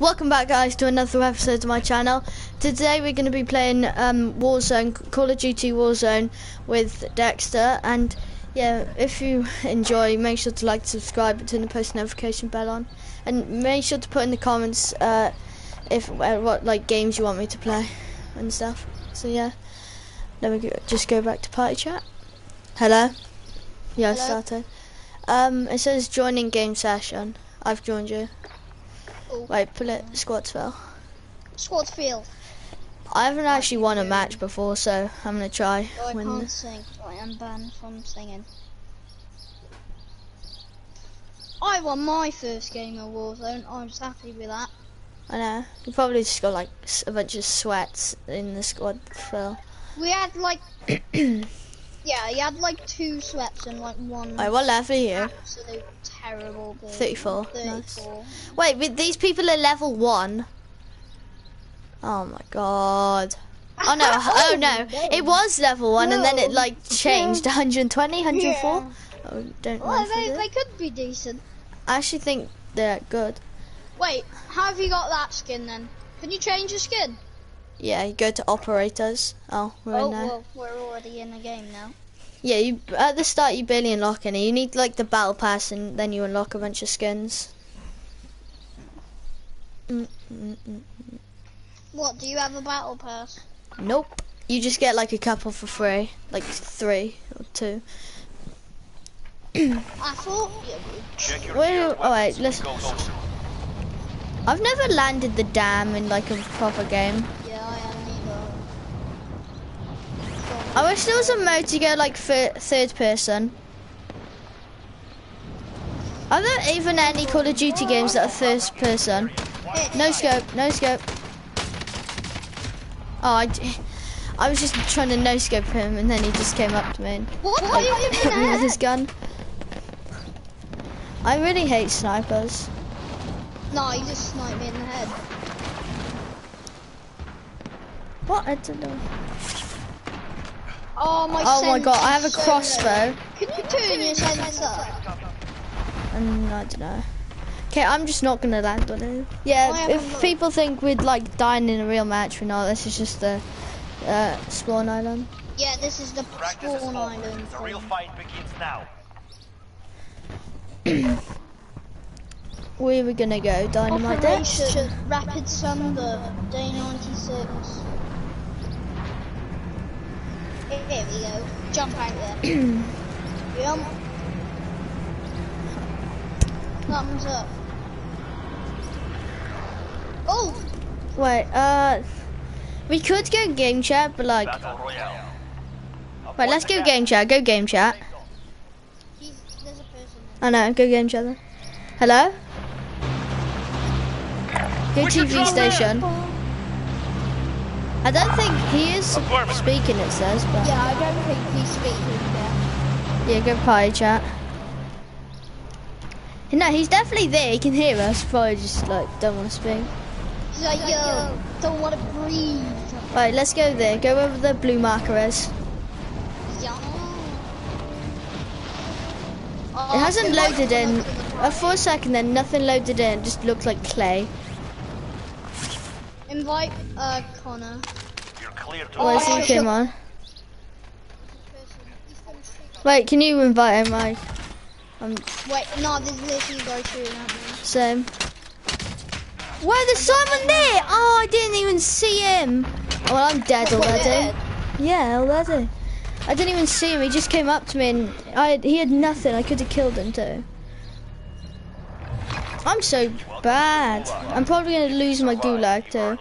Welcome back guys to another episode of my channel. Today we're going to be playing um, Warzone, Call of Duty Warzone with Dexter and yeah, if you enjoy make sure to like, subscribe turn the post notification bell on and make sure to put in the comments uh, if uh, what like games you want me to play and stuff. So yeah, let me go, just go back to party chat. Hello? Yeah, Hello? started. Um, it says joining game session. I've joined you. Oh. Wait, pull it, squad spell. Squad field. I haven't actually won a match before, so I'm gonna try. Oh, I win can't this. sing. I am banned from singing. I won my first game of Warzone. I was happy with that. I know. You probably just got like a bunch of sweats in the squad spell. We had like, yeah, you had like two sweats and like one Alright, what level are you? absolute terrible. Game. 34, nice. 34. Wait, but these people are level one. Oh my god. Oh no, oh, oh no. It was level one and then it like changed 120, 104. Yeah. Oh, don't Well, mind if I they, they could be decent. I actually think they're good. Wait, how have you got that skin then? Can you change your skin? Yeah, you go to operators. Oh, we're oh, in there. well, we're already in the game now. Yeah, you at the start you barely unlock any. You need like the battle pass, and then you unlock a bunch of skins. Mm, mm, mm. What, do you have a battle pass? Nope. You just get like a couple for free, like three or two. I thought you Check your Wait, gear oh wait, listen. Go, go. I've never landed the dam in like a proper game. Yeah, I am neither. I wish there was a mode to go like third person. Are there even any Call of Duty games that are first person? No scope, no scope. Oh, I, d- I was just trying to no scope him and then he just came up to me and What are you hit me with his gun. I really hate snipers. No, you just sniped me in the head. What? I don't know. Oh my Oh my god, I have a sense so crossbow. Can you turn your sense up? And I don't know. Okay, I'm just not gonna land on it. Yeah, haven't if looked. people think we'd like dying in a real match, we're not. This is just the uh, spawn island. Yeah, this is the Practice spawn over. island The real fight begins now. Where are we gonna go? Dynamite Operation Rapid Thunder, day 96. Here here we go. Jump out there. Jump. Thumbs up. Oh! Wait, uh, we could go game chat, but like, wait, let's go game chat. Go game chat. He's, there's I know, go game chat. Then. Hello? Go TV station. I don't think he is Affirmative. speaking. It says, but Yeah, I don't think he's speaking there. yeah, good party chat. No, he's definitely there. He can hear us. Probably just like don't want to speak. He's like, yo, don't want to breathe. Right, let's go there. Go where the blue marker is. Yeah. It hasn't loaded in. Uh, for a second, then nothing loaded in. It just looked like clay. Invite uh, Connor. You're clear to Oh, Where's yeah, he came on? Wait, can you invite him? I, I'm Wait, no, there's literally go through that one. same. Wait, there's someone there. Oh, I didn't even see him. Oh, well, I'm dead already. Yeah, already. I didn't even see him. He just came up to me and I he had nothing. I could have killed him too. I'm so bad. I'm probably gonna lose my gulag too.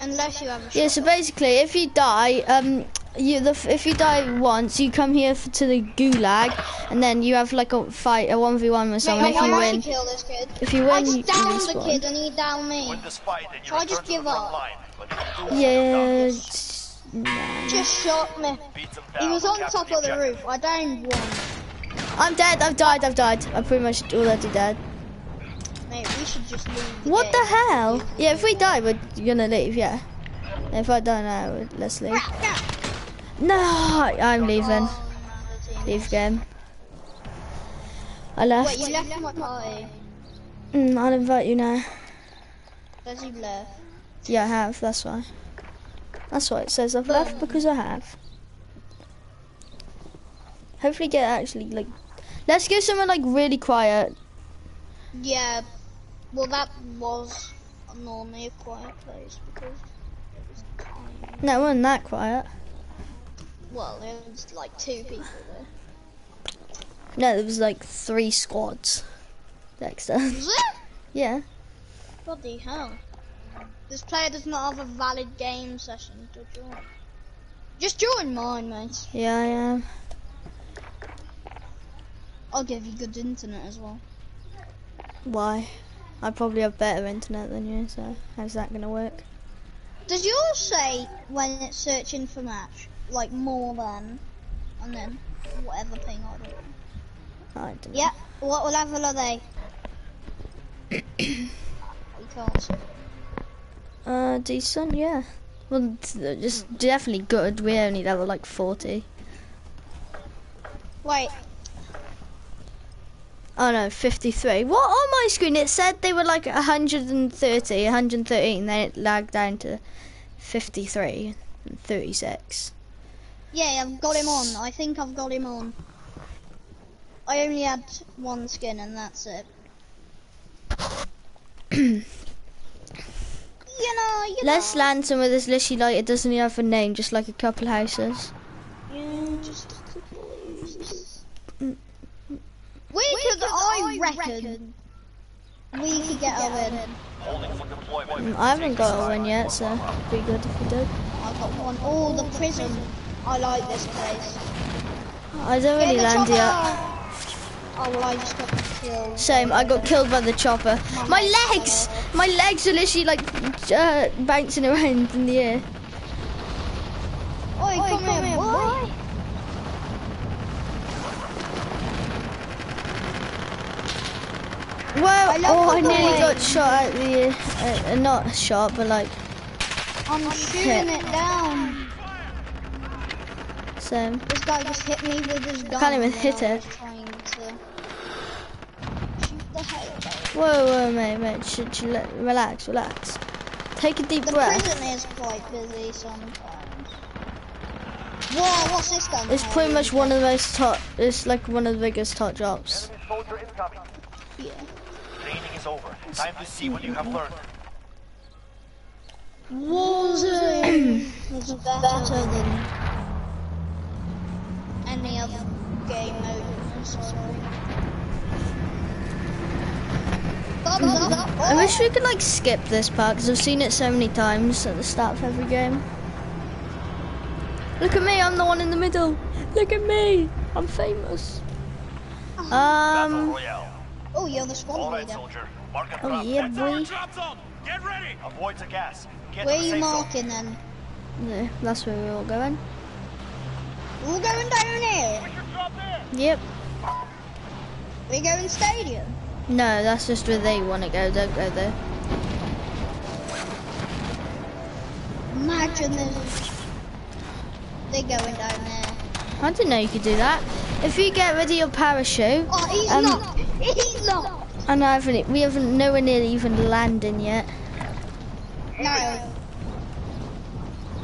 Earn. Unless you have a Yeah, so basically, if you die, um, you the if you die once, you come here f to the gulag, and then you have like a fight, a one v one with someone. Mate, If you win, kill this kid. if you I win, just you downed the respawn. kid and he downed me. Win this fight and I return just give up? line. But if you do, Yeah. you've done it's- nah. Just shot me. He was on capture top of the roof. I downed one. I'm dead. I've died. I've died. I'm pretty much already dead. Mate, we should just leave. The What game. the hell? Yeah, if we die, we're gonna leave. Yeah. If I die now, we- let's leave. No, I'm leaving. Oh, no, the team. Leave game. I Wait, left. you left my party. Mm, I'll invite you now. He left? Yeah, I have. That's why. That's why it says I've left because I have. Hopefully, get actually like. Let's go somewhere like really quiet. Yeah. Well, that was normally a quiet place because it was tiny. No, it wasn't that quiet. Well, there was like two people there. No, there was like three squads. Dexter. Was it? yeah. Bloody hell. This player does not have a valid game session to join. Just join mine, mate. Yeah, I am. I'll give you good internet as well. Why? I probably have better internet than you, so how's that gonna work? Does yours say when it's searching for match, like more than, and then whatever ping I don't know. I don't know. Yeah. What level are they? you can't. Uh, decent, yeah. Well, just definitely good. We only level like 40. Wait. Oh no, 53. What on my screen? It said they were like 130, 113. Then it lagged down to 53 and 36. Yeah, I've got him on. I think I've got him on. I only had one skin and that's it. you know, you Let's know. land somewhere that's literally like it doesn't even have a name, just like a couple houses. Yeah, just a couple of uses. Mm. We, could, I reckon, we could get a win. Holding for deployment. Mm, I haven't got a win yet, so it'd be good if we did. I got one. Oh, the prison. I like this place. I don't really the land yet. Oh, well, I just got killed. Same, I got killed by the chopper. My legs! My legs are literally like uh, bouncing around in the air. Oi, come, here, boy. Well, love oh, I nearly got shot at the, uh, uh, not shot, but like, I'm shooting it down. same. This guy just hit me with his gun. Can't even hit it. was trying to shoot the hell out of it. Whoa, whoa, mate, mate, should you let, relax, relax. Take a deep The breath. prison is quite busy sometimes. Whoa, what's this gun? It's pretty much one of the most top, it's like one of the biggest top drops. Enemy soldier incoming. Yeah. Training is over. Time to see what you have learned. Warzone is better than any other game mode. I'm sorry. Thumbs up. I wish we could like skip this part because I've seen it so many times at the start of every game. Look at me, I'm the one in the middle. Look at me, I'm famous. Battle Um, Royale. Oh, you're the squad All right, leader. soldier. Mark a oh drop. yeah, boy. Get ready. Avoid the gas. Get Where are you safe zone. marking then? Yeah, that's where we're all going. We're all going down here. Put your drop there. Yep. We're going stadium. No, that's just where they want to go. Don't go there. Imagine this. They're going down there. I didn't know you could do that. If you get rid of your parachute, Oh, he's Um, not. He's not. and I haven't, we haven't nowhere near even landing yet. No.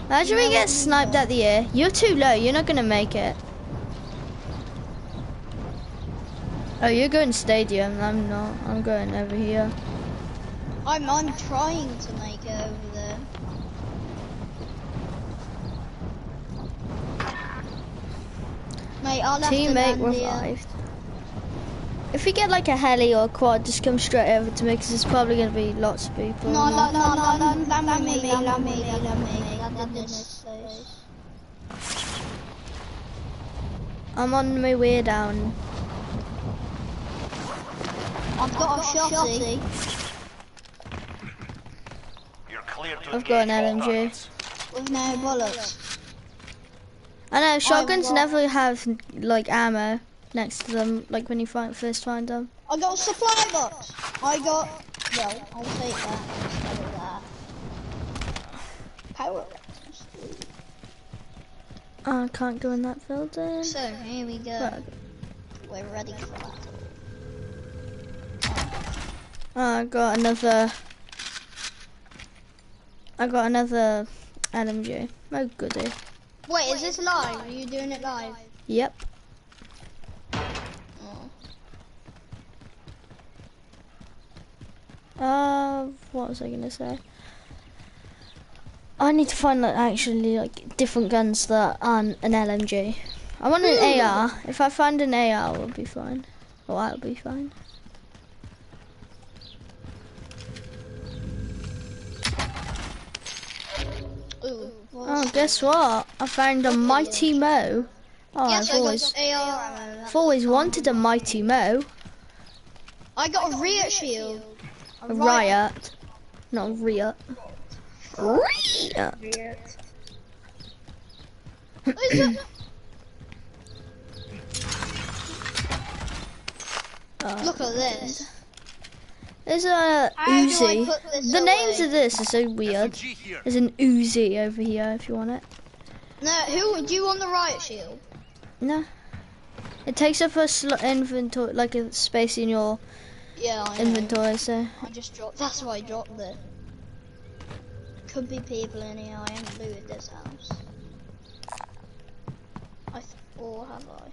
Imagine we get sniped at the air. You're too low. You're not gonna make it. Oh, you're going stadium. I'm not. I'm going over here. I'm I'm trying to make it over there. Mate, I'll have to Teammate land here. revived. If we get like a heli or a quad, just come straight over to me because there's probably gonna be lots of people. No, no, no, no, no, land with me, land with me, land with me. Land in this place. I'm on my way down. I've got a shotty. You're clear to I've got an engage LMG. with no bullets. I know shotguns got- never have like ammo next to them, like when you find, first find them. I got a supply box. I got. Well, I'll take that instead of that. Power. Oh, I can't go in that building. So here we go. Right. We're ready for that. Ah, I got another. I got another LMG. Oh goody. Wait, is this live? Are you doing it live? Yep. Oh. Uh, what was I gonna say? I need to find like actually like different guns that aren't an LMG. I want an AR. If I find an AR, we'll be fine. Or I'll be fine. Guess what? I found a Mighty Mo. Oh, yes, I've always, got AR. I've always wanted a Mighty Mo. I got a riot shield. A riot. Not a riot. Riot. What is it? Uh, Look at this. There's a How Uzi. put this The names of this are so weird. There's an Uzi over here if you want it. No, who do you want the riot shield? No. It takes up a slot inventory, like a space in your Yeah, I know. inventory, so. I just dropped. That's why I dropped it. Could be people in here. I haven't looted this house. I th- or have I?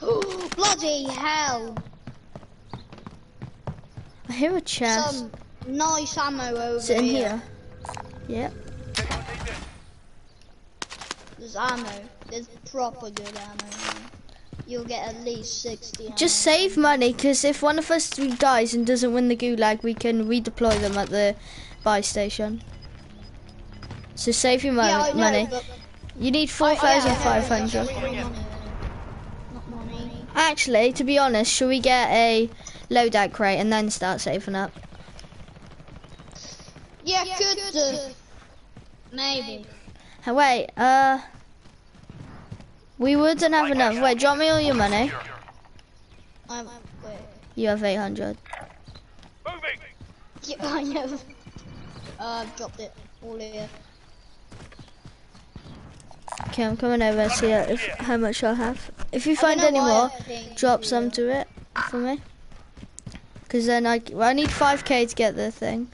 Bloody hell! I hear a chest. Some nice ammo over Is it in here. here? Yep. Take what they did. There's ammo. There's proper good ammo. You'll get at least 60 Just save money, because if one of us three dies and doesn't win the gulag, we can redeploy them at the buy station. So save your mo- yeah, know, money. You need Oh, yeah, I know, 4,500. but money. Not money. Actually, to be honest, should we get a loadout crate and then start saving up? Yeah, could do. Maybe. Hey, wait, uh... We wouldn't have enough. Wait, drop me all your money. I'm. Wait. You have 800. Moving. Yeah, I know. Uh, dropped it. All here. Okay, I'm coming over to see if, how much I have. If you find any more, drop some to it for me. Because then I, well, I need 5k to get the thing.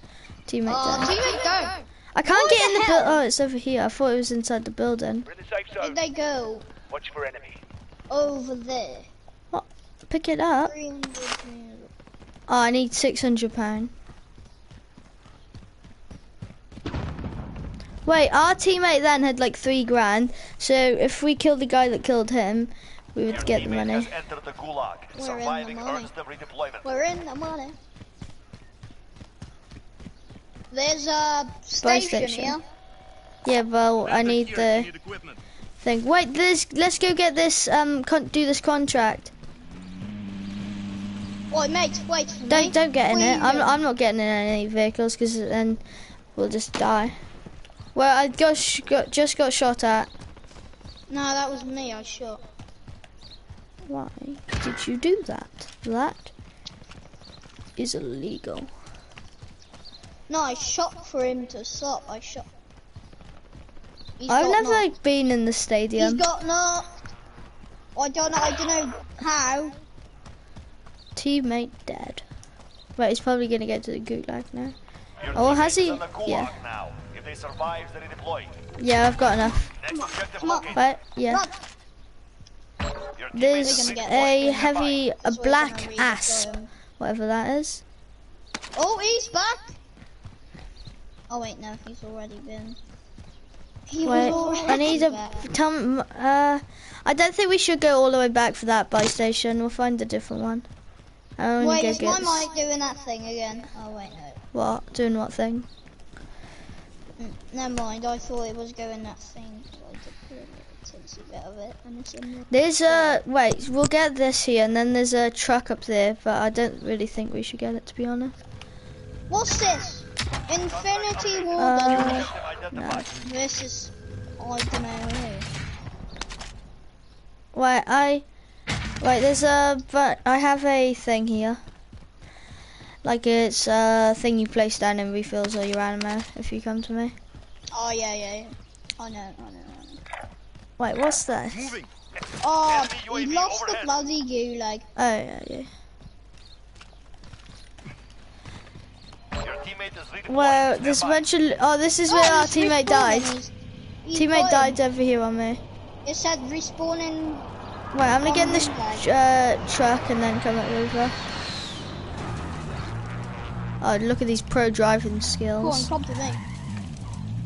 Teammate Oh, down. teammate, go. I can't what get in the the building. Oh, it's over here. I thought it was inside the building. We're in the safe Where'd zone. they go? Watch for enemy. Over there. What? Pick it up. Oh, I need 600 pound. Wait, our teammate then had like three grand. So if we kill the guy that killed him, we would Your get the money. has entered the gulag. We're in the money. redeployment. We're in the money. There's a Buy station, station. here. Yeah, well, I need the equipment. thing. Wait, this. Let's go get this. Um, con- do this contract. Wait, mate, wait for. Don't don't get in Where it. I'm? I'm not getting in any vehicles because then we'll just die. Well, I got, sh- got just got shot at. No, that was me. I shot. Why did you do that? That is illegal. No, I shot for him to stop. I shot. He's I've never knocked. like, been in the stadium. He's got knocked. I don't know. I don't know how. Teammate dead. Wait, he's probably gonna get to the gulag now. Your Oh, has he? in the gulag Yeah. now. If they survive. Yeah, I've got enough. Next objective come on. located. Right? Yeah. Run. There's is gonna get a heavy, a That's what we're black ass, from. whatever that is. Oh, he's back. Oh wait, no, he's already been. He Wait, was I need a tell. Uh, I don't think we should go all the way back for that buy station. We'll find a different one. Wait, is my mic doing that thing again? Oh wait, no. what? Doing what thing? Never mind. I thought it was going that thing. So I took a little tinsy bit of it, and it's in the. There's a wait. We'll get this here, and then there's a truck up there, but I don't really think we should get it to be honest. What's this? Infinity War. Uh, no. identified. This is. I don't know who. Wait, I wait. There's a but I have a thing here. Like it's a thing you place down and refills all your ammo if you come to me. Oh yeah, yeah, yeah. I know, I know. Wait, what's this? Moving. Oh, we he UAV lost the overhead. bloody gulag. Oh yeah, yeah. teammate is redeploying. Well, this by. bunch of oh, this is Oh, where our teammate died. He's- he's Teammate dying. died over here on me. It said respawning. Wait, I'm gonna get in this uh, truck and then come over. Oh, look at these pro driving Go on, skills. come to me.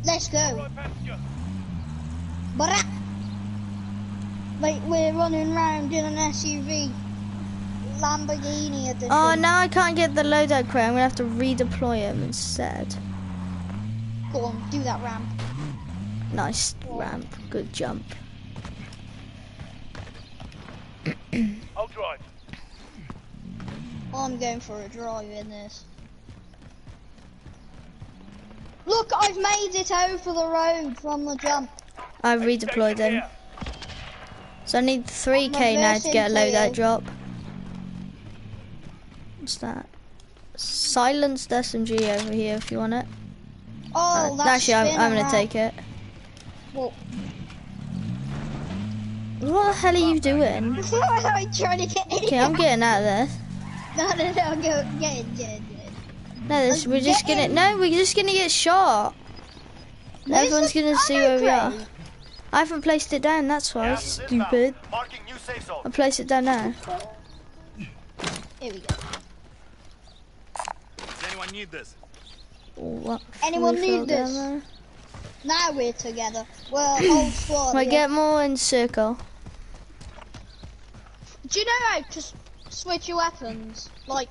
Let's go. Right passenger. But Like we're running around in an SUV. Lamborghini edition. Oh, now I can't get the loadout crate. I'm gonna have to redeploy him instead. Go on, do that ramp. Nice ramp, good jump. I'll drive. I'm going for a drive in this. Look, I've made it over the road from the jump. I redeployed Station him. So I need 3k now to get a loadout tail. drop. What's that? Silenced SMG over here if you want it. Oh, Uh, that's actually, I'm, I'm gonna take it. Well, What the hell are you doing? I'm trying to get in. Okay, I'm getting out of this. No, no, no, go, get in, get in, get in. No, this, we're just gonna. No, we're just gonna get shot. Where's Everyone's gonna see where we are. Crate? I haven't placed it down. That's why. Gas. Stupid. Marking new safe zone. I'll place it down now. Here we go. Does anyone need this? What? Anyone need this? ammo? Now we're together. We're a whole squad. Wait, yeah. get more in circle. Do you know how to switch your weapons? Like,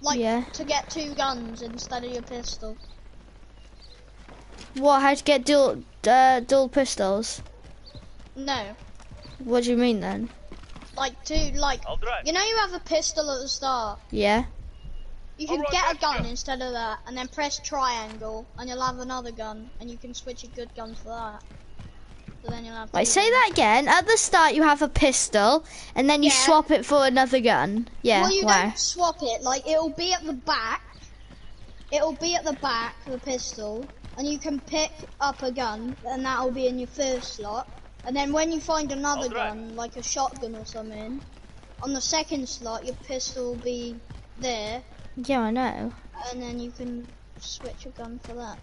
like Yeah. to get two guns instead of your pistol. What? How to get dual uh, dual pistols? No, What do you mean then? like two, like I'll you know you have a pistol at the start. Yeah. You can Alright, get a gun go. instead of that, and then press triangle, and you'll have another gun, and you can switch a good gun for that. So then you'll have. Wait, say guns. that again. At the start, you have a pistol, and then you Yeah. swap it for another gun. Yeah. Well, you wow. don't swap it. Like it'll be at the back. It'll be at the back, the pistol, and you can pick up a gun, and that'll be in your first slot. And then when you find another Alright. gun, like a shotgun or something, on the second slot, your pistol will be there, Yeah, I know. and then you can switch a gun for that.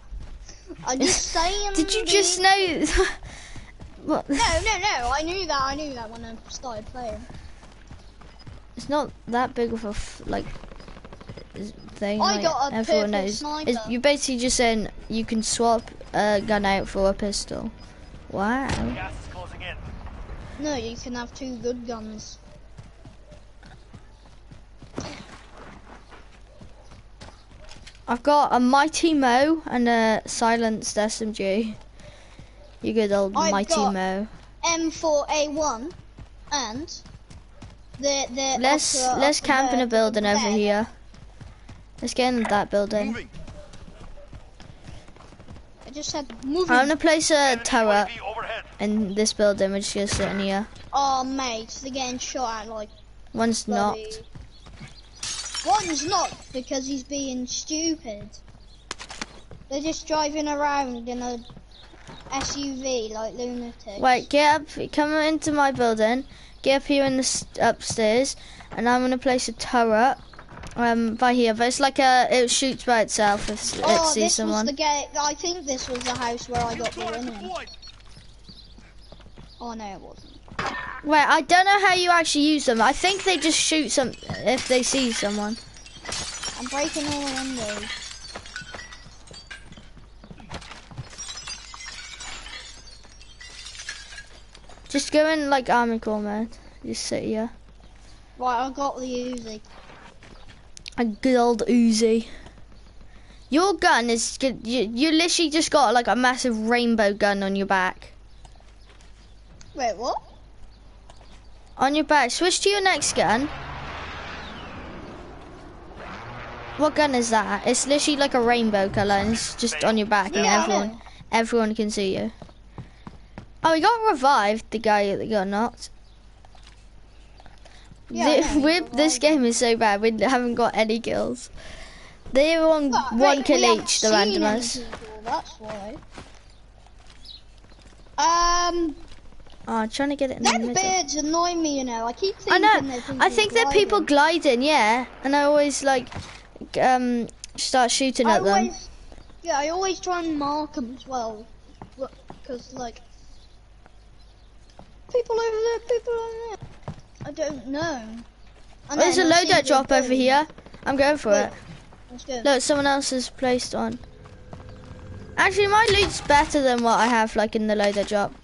I'm just saying. Did you just know? what? No, no, no. I knew that. I knew that when I started playing. It's not that big of a f- like is- thing. I like, got a everyone knows. sniper. It's, you're basically just saying you can swap a gun out for a pistol. Wow. Gas is closing in. No, you can have two good guns. I've got a mighty Mo and a silenced SMG. You good old I've mighty Mo. M4A1 and the the Let's let's camp in a building over here. Let's get in that building. I just said moving. I'm gonna place a Enemy turret in this building. We're just gonna sit in here. Oh mate, they're getting shot at like One's not. bloody. One's not because he's being stupid. They're just driving around in a SUV like lunatics. Wait, get up, come into my building, get up here in the upstairs, and I'm gonna place a turret um by here. But it's like a, it shoots by itself if it Oh, sees this someone. was the gate. I think this was the house where I got the winning. Oh no, it wasn't. Wait, I don't know how you actually use them. I think they just shoot some if they see someone. I'm breaking all the windows. Just go in like army corps mode. Just sit here. Right, I got the Uzi. A good old Uzi. Your gun is good. You, you literally just got like a massive rainbow gun on your back. Wait, what? On your back. Switch to your next gun. What gun is that? It's literally like a rainbow color and it's just on your back and Yeah, I everyone everyone can see you. Oh, he got revived, the guy that got knocked. Yeah, The- know, he we- got this game is so bad, we haven't got any kills. They're on Well, one wait, kill each, the randomers. That's why. Um, Oh, I'm trying to get it in the middle. birds annoy me, you know. I keep I know. I think they're people gliding. yeah. And I always like um start shooting I at them. yeah, I always try and mark them as well, because like people over there, people over there. I don't know. Oh, there's a then I see loadout drop over here. I'm going for Wait. it. Look, someone else has placed one. Actually, my loot's better than what I have, like in the loadout drop.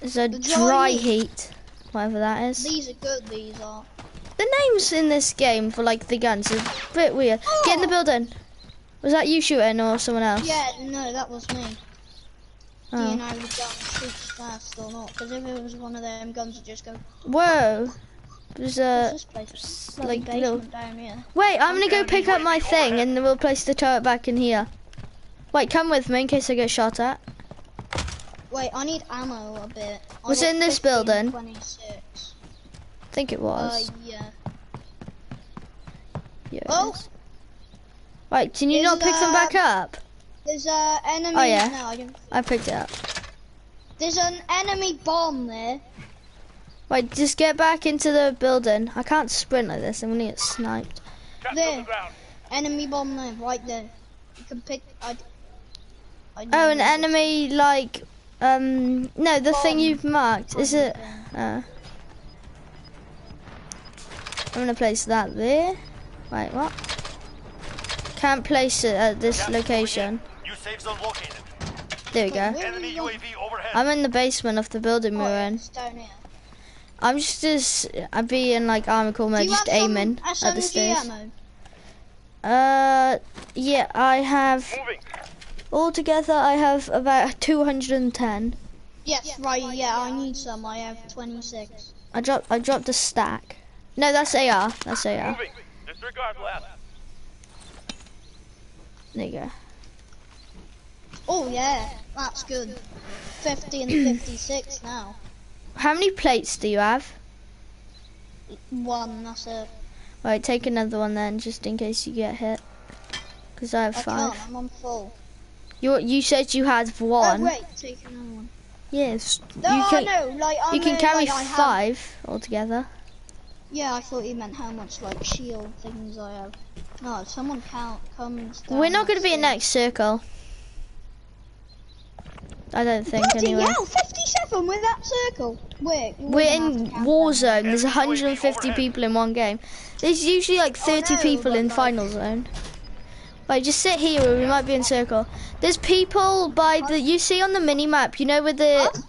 It's a The dry, dry heat, whatever that is. These are good. These are. The names in this game for like the guns are a bit weird. Get in the oh! building. Was that you shooting or someone else? Yeah, no, that was me. Do Oh. you know the gun shoots fast or not? Because if it was one of them guns that just go, Whoa. There's a. this place, like little- down here. Wait, I'm gonna go pick up my thing and then we'll place the turret back in here. Wait, come with me in case I get shot at. Wait, I need ammo a bit. I Was it in this building? 26. I think it Uh, was. yeah. Yeah, it Oh. Right, can you Is not pick them back up? There's a enemy. Oh, yeah. No, I didn't. I picked it up. There's an enemy bomb there. Right, just get back into the building. I can't sprint like this. I'm gonna get sniped. Captain There. the. Enemy bomb there, right there. You can pick. I. I Oh, an know enemy like um no, the thing you've marked. Is it? Uh, I'm gonna place that there. Wait, what? Can't place it at this Gas is location. In. New safe zone located. There we go. Enemy? UAV overhead. I'm in the basement of the building Oh, we're in. it's down here. I'm just just I'd be in like armor core mode, just have some aiming at the stairs. ammo? Uh, yeah, I have Moving. altogether. I have about 210. Yes, right. Yeah, I need some. I have 26. I dropped I dropped a stack. No, that's AR. That's AR. Moving. Disregard last. There you go. Oh yeah, that's good. 50 and 56 now. How many plates do you have? One. That's it. Right, take another one then, just in case you get hit. Because I have I five. can't. I'm on full. You you said you had one. Oh wait, take another one. Yes. No, you can no, like I'm you can a- carry like, I have- five altogether. Yeah, I thought you meant how much like shield things I have. No, if someone count comes. We're not going to be in next circle. I don't think Bloody anyway. hell, 57 with that circle. Wait, you We're in have war them. zone. There's 150 people in one game. There's usually like 30 no, people but in like- final zone. Right, just sit here. or We might be in circle. There's people by the. You see on the mini map. You know where the.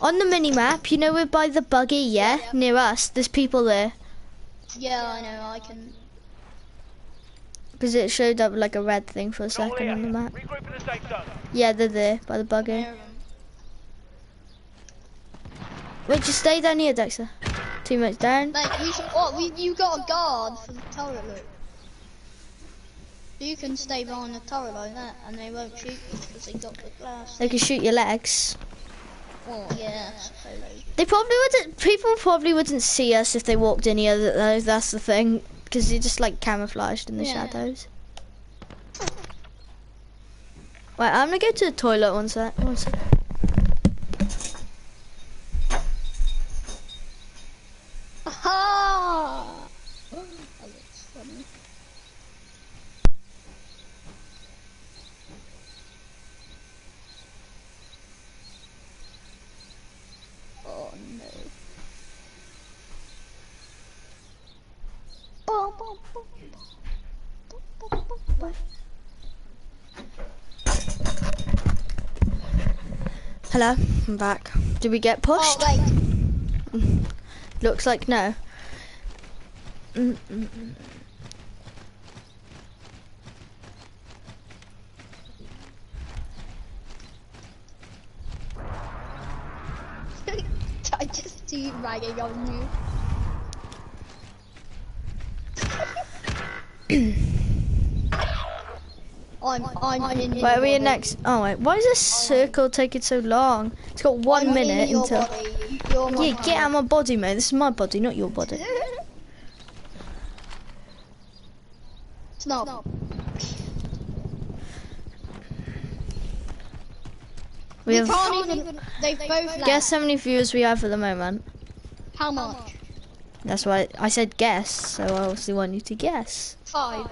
On the mini map, you know we're by the buggy, yeah, Yeah. near us. There's people there Yeah, I know. I can. Because it showed up like a red thing for a second on the map. Regroup in the safe zone. Yeah, they're there by the buggy. hear 'em. Wait, just stay down here, Dexter. Teammates down. Like you should. What? We, you got a guard for the turret loop. You can stay behind the turret like that, and they won't shoot you because they got the glass. They can shoot your legs. Well, yeah, They probably wouldn't. People probably wouldn't see us if they walked in here. Though that's the thing, because you're just like camouflaged in the Yeah. shadows. Wait, I'm gonna go to the toilet one sec. One sec. I'm back. Did we get Oh pushed? wait, Looks like no. Mm, mm, mm. I just see ragging on you. I'm I'm in. Where are we in next? Oh wait, why is this circle taking so long? It's got one I'm minute your until. body. You're my Yeah, get out of my body, mate. This is my body, not your body. Snob. We We have. can't even. They both left. Guess how many viewers we have at the moment? How much? That's why I said guess, so I obviously want you to guess. Five.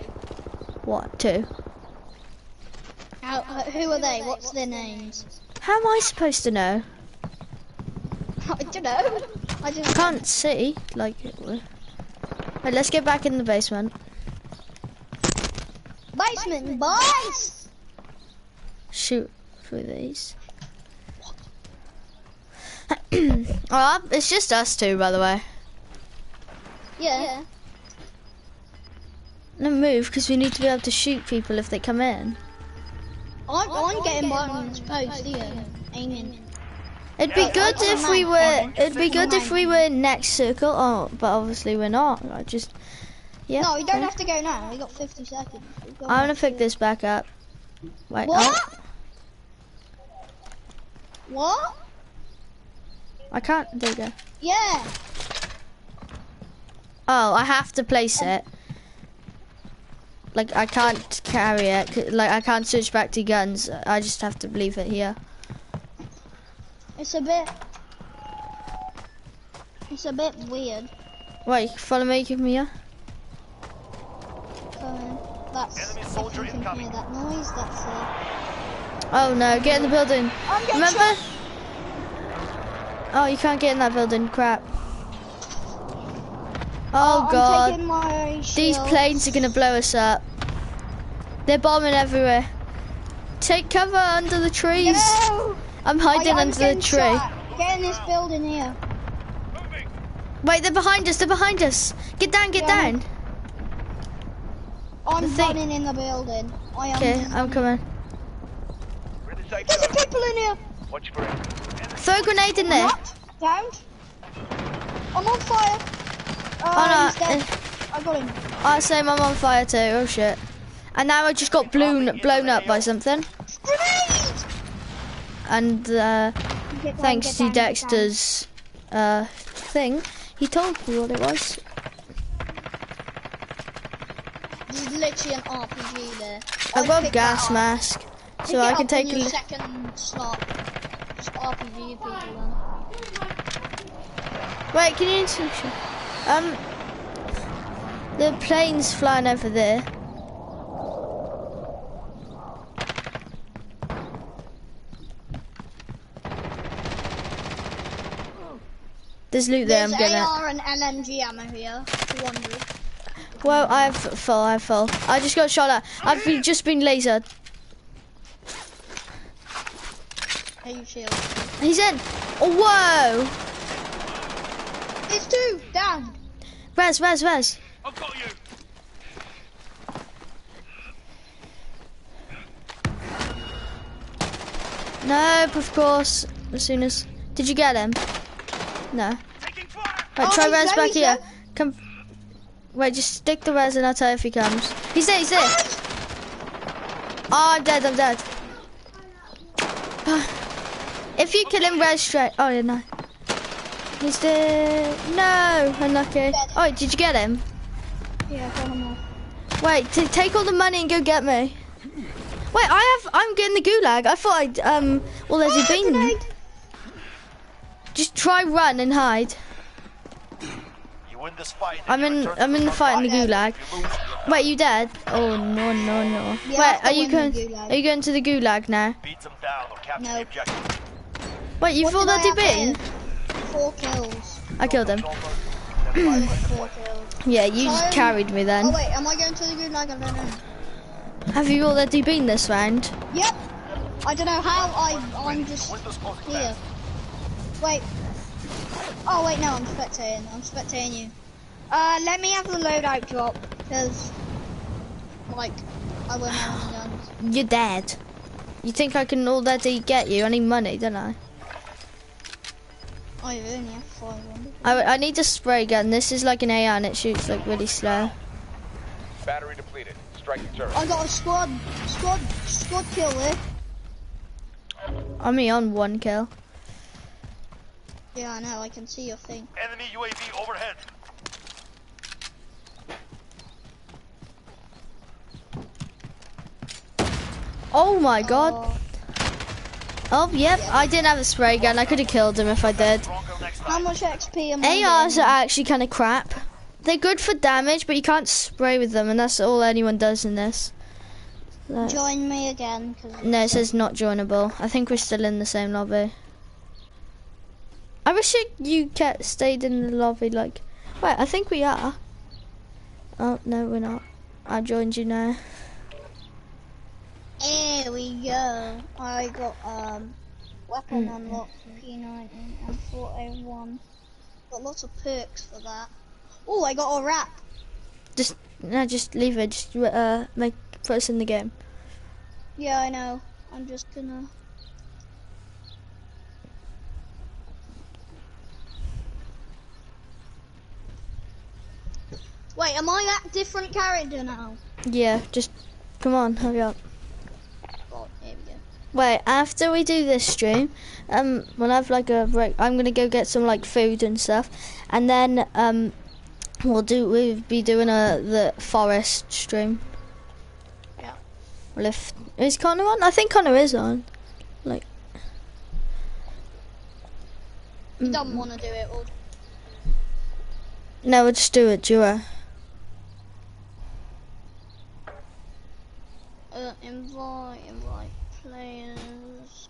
What, two? How, uh, who are they? What's their names? How am I supposed to know? I don't know. I I just can't see, like it were. Right, let's get back in the basement. basement boys. Shoot through these. oh, it's just us two, by the way. Yeah. No, move, because we need to be able to shoot people if they come in. I'm, I'm getting by on this post here, aiming. It'd be good if we were. It'd be good if we were next circle. Oh, but obviously we're not. I just. Yeah. No, we don't have to go now. We got 50 seconds. Got I'm gonna to- pick this back up. Wait. What? Oh, What? I can't. There you go. Yeah. Oh, I have to place it. Like I can't carry it. Like I can't switch back to guns. I just have to leave it here. It's a bit. It's a bit weird. Wait, follow me, give me here. Um, that's. Enemy soldier incoming. that noise. That's uh, Oh no, get in the building. I'm Remember? shot. Oh, you can't get in that building. Crap. Oh, Oh I'm god. my These planes are gonna blow us up. They're bombing everywhere. Take cover under the trees. No! I'm hiding I am under the tree. shot. Get in this building here. Moving. Wait, they're behind us. They're behind us. Get down. Get Yeah. down. I'm The running in the building. I am. Okay, I'm coming. We're the There's a people in here. Watch for it. Throw a grenade in there. Knocked. Downed. I'm on fire. Uh, Oh, no, I got him. Oh, same. I'm on fire too. Oh shit. And now I just got blown blown up by something. Grenade! And uh, down, thanks to down, down. Dexter's uh, thing, he told me what it was. There's literally an RPG there. I've got a gas mask, Pick so I can take a look. second slot. Just RPG people then. Wait, can you introduce Um, the plane's flying over there. There's loot there, I'm There's getting it. AR and LMG ammo here. 200. Well, I have full, I have full. I just got shot at. I've been, just been lasered. Hey, you shield. He's in. Oh, whoa! It's two. Down. Res, res, res. I've got you. Nope, of course. As soon as. Did you get him? No. Taking fire. Right, Oh, try he's res back here. there. Come. Wait, just stick the res and I'll tell you if he comes. He's there, he's there. Oh, I'm dead, I'm dead. if you kill him, res straight. Oh, yeah, no. He's there. No, unlucky. Oh, did you get him? Yeah, got him off. Wait, t- take all the money and go get me. Wait, I have. I'm getting the gulag. I thought I'd. Um. Well, there's a Ah, bean. Just try run and hide. You win this fight. I'm in. I'm in the fight in the gulag. You Wait, you dead? Oh no no no. Yeah, Wait, are you going? Are you going to the gulag now? Beat them down or capture No. the objective. Wait, you What filled did I that have bean? Four kills. I killed him. Control those, then fight like a Four fight. kills. Yeah, you just carried me Oh then. wait, am I going to the good like I don't know. Have you already been this round? Yep. I don't know how I I'm just here. Wait. Oh wait, no, I'm spectating. I'm spectating you. Uh, let me have the loadout drop because, like, I won't have any guns. You're dead. You think I can already get you? I need money, don't I? I only have five on. I, I need a spray gun. This is like an AR and it shoots like really slow. Battery depleted. Striking turret. I got a squad, squad, squad kill there. I'm only on one kill. Yeah, I know. I can see your thing. Enemy UAV overhead. Oh my god. Oh. Oh, yep. I didn't have a spray gun. I could have killed him if I did. How much XP am I ARs are actually kind of crap. They're good for damage, but you can't spray with them, and that's all anyone does in this. So- Join me again, No, it says not joinable. I think we're still in the same lobby. I wish it, you kept stayed in the lobby. Like, wait, I think we are. Oh no, we're not. I joined you now. Here we go. I got um weapon Mm. unlocked P90 and 401. Got lots of perks for that. Oh, I got a wrap. Just no, just leave it. Just uh, make put us in the game. Yeah, I know. I'm just gonna. Wait, am I that different character now? Yeah, just come on, hurry up. God, here we go. Wait, after we do this stream, um, we'll have like a break. I'm gonna go get some like food and stuff, and then um, we'll do we'll be doing a the forest stream. Yeah. Well, if is Connor on? I think Connor is on. Like, You don't want to do it, or no, we'll just do it duo. uh, invite, invite players.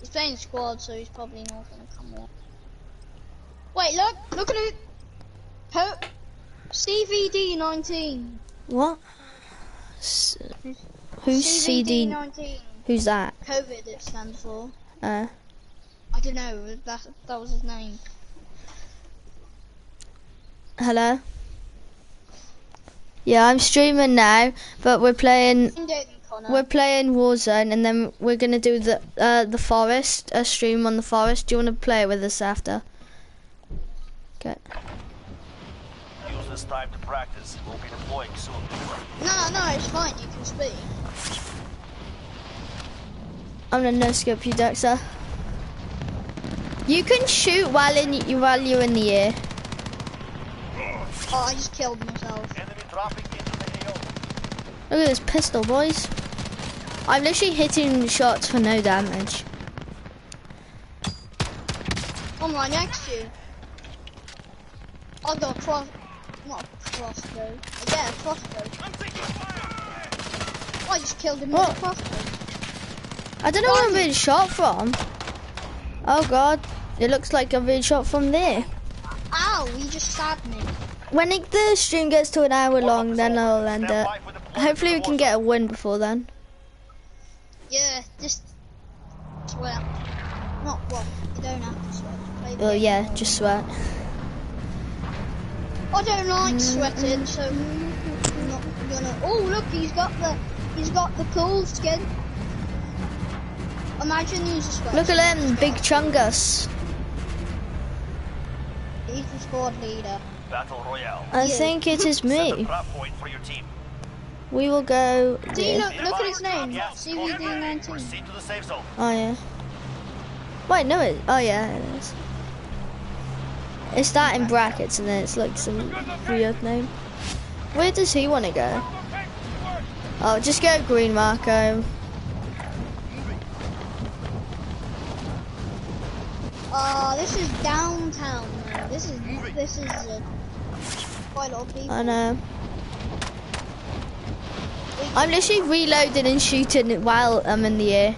He's playing squad, so he's probably not gonna come on. Wait, look, look at it. Ho- CVD 19. What? S- who's CD? 19. Who's that? COVID it stands for. Uh, I don't know. That that was his name. hello. Yeah, I'm streaming now, but we're playing Connor. We're playing Warzone, and then we're gonna do the uh, the forest, a stream on the forest. Do you want to play with us after? Okay. Use this time to practice. We'll be deploying soon. No, no, it's fine. You can speak. I'm gonna no scope you, Dexter. You can shoot while in while you're in the air. Oh, I just killed myself. Enemy dropping into the AO. Look at this pistol, boys. I'm literally hitting shots for no damage. I'm right next to you. I got a cross. Not a crossbow. I Yeah, a crossbow. I'm fire. I just killed him What? with a crossbow. I don't know where I'm being shot from. Oh god, it looks like I'm being shot from there. Ow, he just stabbed me. When it, the stream gets to an hour long, then I'll end it. by for deployment Hopefully we can get a win before then. Yeah, just sweat. Not well. You don't have to sweat. Play the Well, game. yeah, just sweat. I don't like sweating, so I'm not gonna. Oh, look, he's got the he's got the cool skin. Imagine he's a sweat. Look at them, big chungus. He's the squad leader. Battle Royale. I Yeah. think it is me. for your team. We will go. See, there. look, look at his name. Yes, CVD19. Proceed to the safe zone. Oh yeah. Wait, no, it. Oh yeah, it is. It's that in brackets, and then it's like some weird name. Where does he want to go? Oh, just go green, Marco. Uh, this is downtown. Man. This is this is uh, quite a lot of people. I know. I'm literally reloading and shooting while I'm in the air.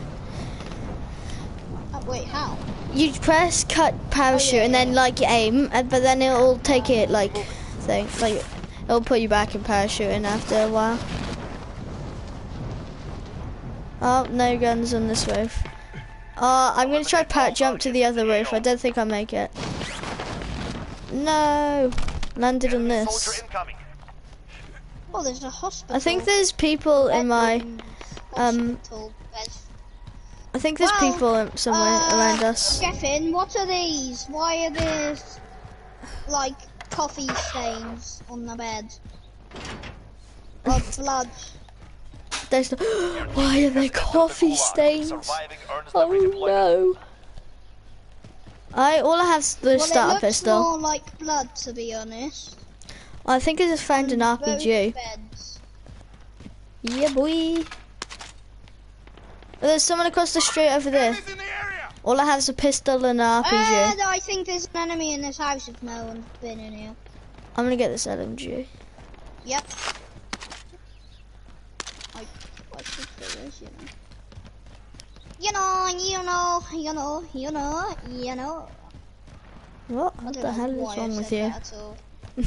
Uh, wait, how? You press cut parachute and then like aim, but then it'll take it like thing, like it'll put you back in parachuting after a while. Oh, no guns on this roof. Uh, I'm gonna try pat jump to the other roof. I don't think I'll make it. No, landed on this. Oh, there's a hospital. I think there's people in my. um, I think there's Well, people somewhere uh, around us. Geffen, what are these? Why are there like coffee stains on the bed? Of blood. There's. Why are there coffee stains? Oh no. I all I have is the well, it starter looks pistol. more like blood, to be honest. I think I just found an Both RPG. beds. Yeah, boy. There's someone across the street over there. The! All I have is a pistol and an RPG. Uh, I think there's an enemy in this house if no one's been in here. I'm gonna get this LMG. Yep. I, I think there is, you know. You know, you know, you know, you know, you know. What? What the hell is wrong with you?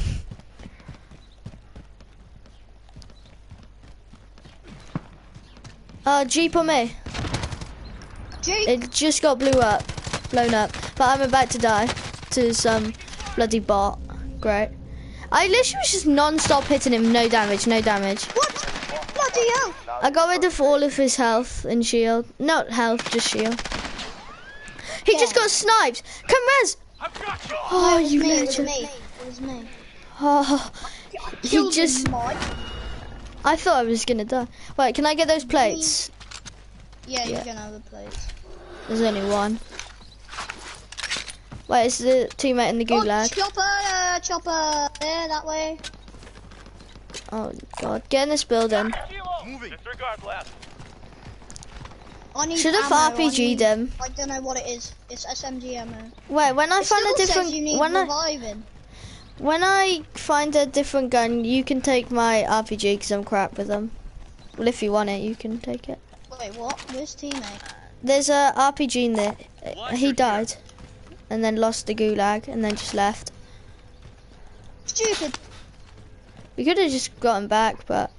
Uh, Jeep on me. Jeep, It just got blew up, blown up. But I'm about to die to some bloody bot. Great. I literally was just non-stop hitting him, no damage, no damage. what? Bloody hell! I got rid of all of his health and shield. Not health, just shield. He just got sniped. Come, Rez. I've got you! Oh, it was you me, it was me. It was me. Oh, he just. him, I thought I was gonna die. Wait, can I get those plates? Yeah, you Yeah. can have the plate. There's only one. Wait, is the teammate in the Oh, gulag? chopper, uh, chopper, there, that way. Oh god, get in this building. Moving. Disregard last. I need Should have ammo, RPG'd need- him. I don't know what it is. It's SMG ammo. Wait, when I It find a different says you need when I when I find a different gun, you can take my RPG because I'm crap with them. Well, if you want it, you can take it. Wait, what? Where's teammate? There's a RPG in there. He died, and then lost the gulag, and then just left. Stupid. We could have just gotten back, but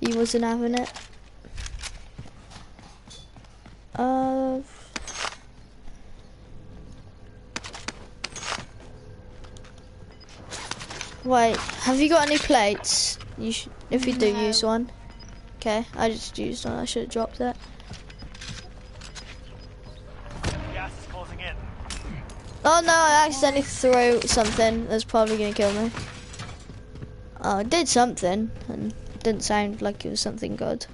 he wasn't having it. Uh. Wait, have you got any plates? You sh- if you do, No. use one. Okay, I just used one. I should have dropped it. Gas is closing in. Oh no, I accidentally threw something that's probably gonna kill me. Oh, it did something, and didn't sound like it was something good.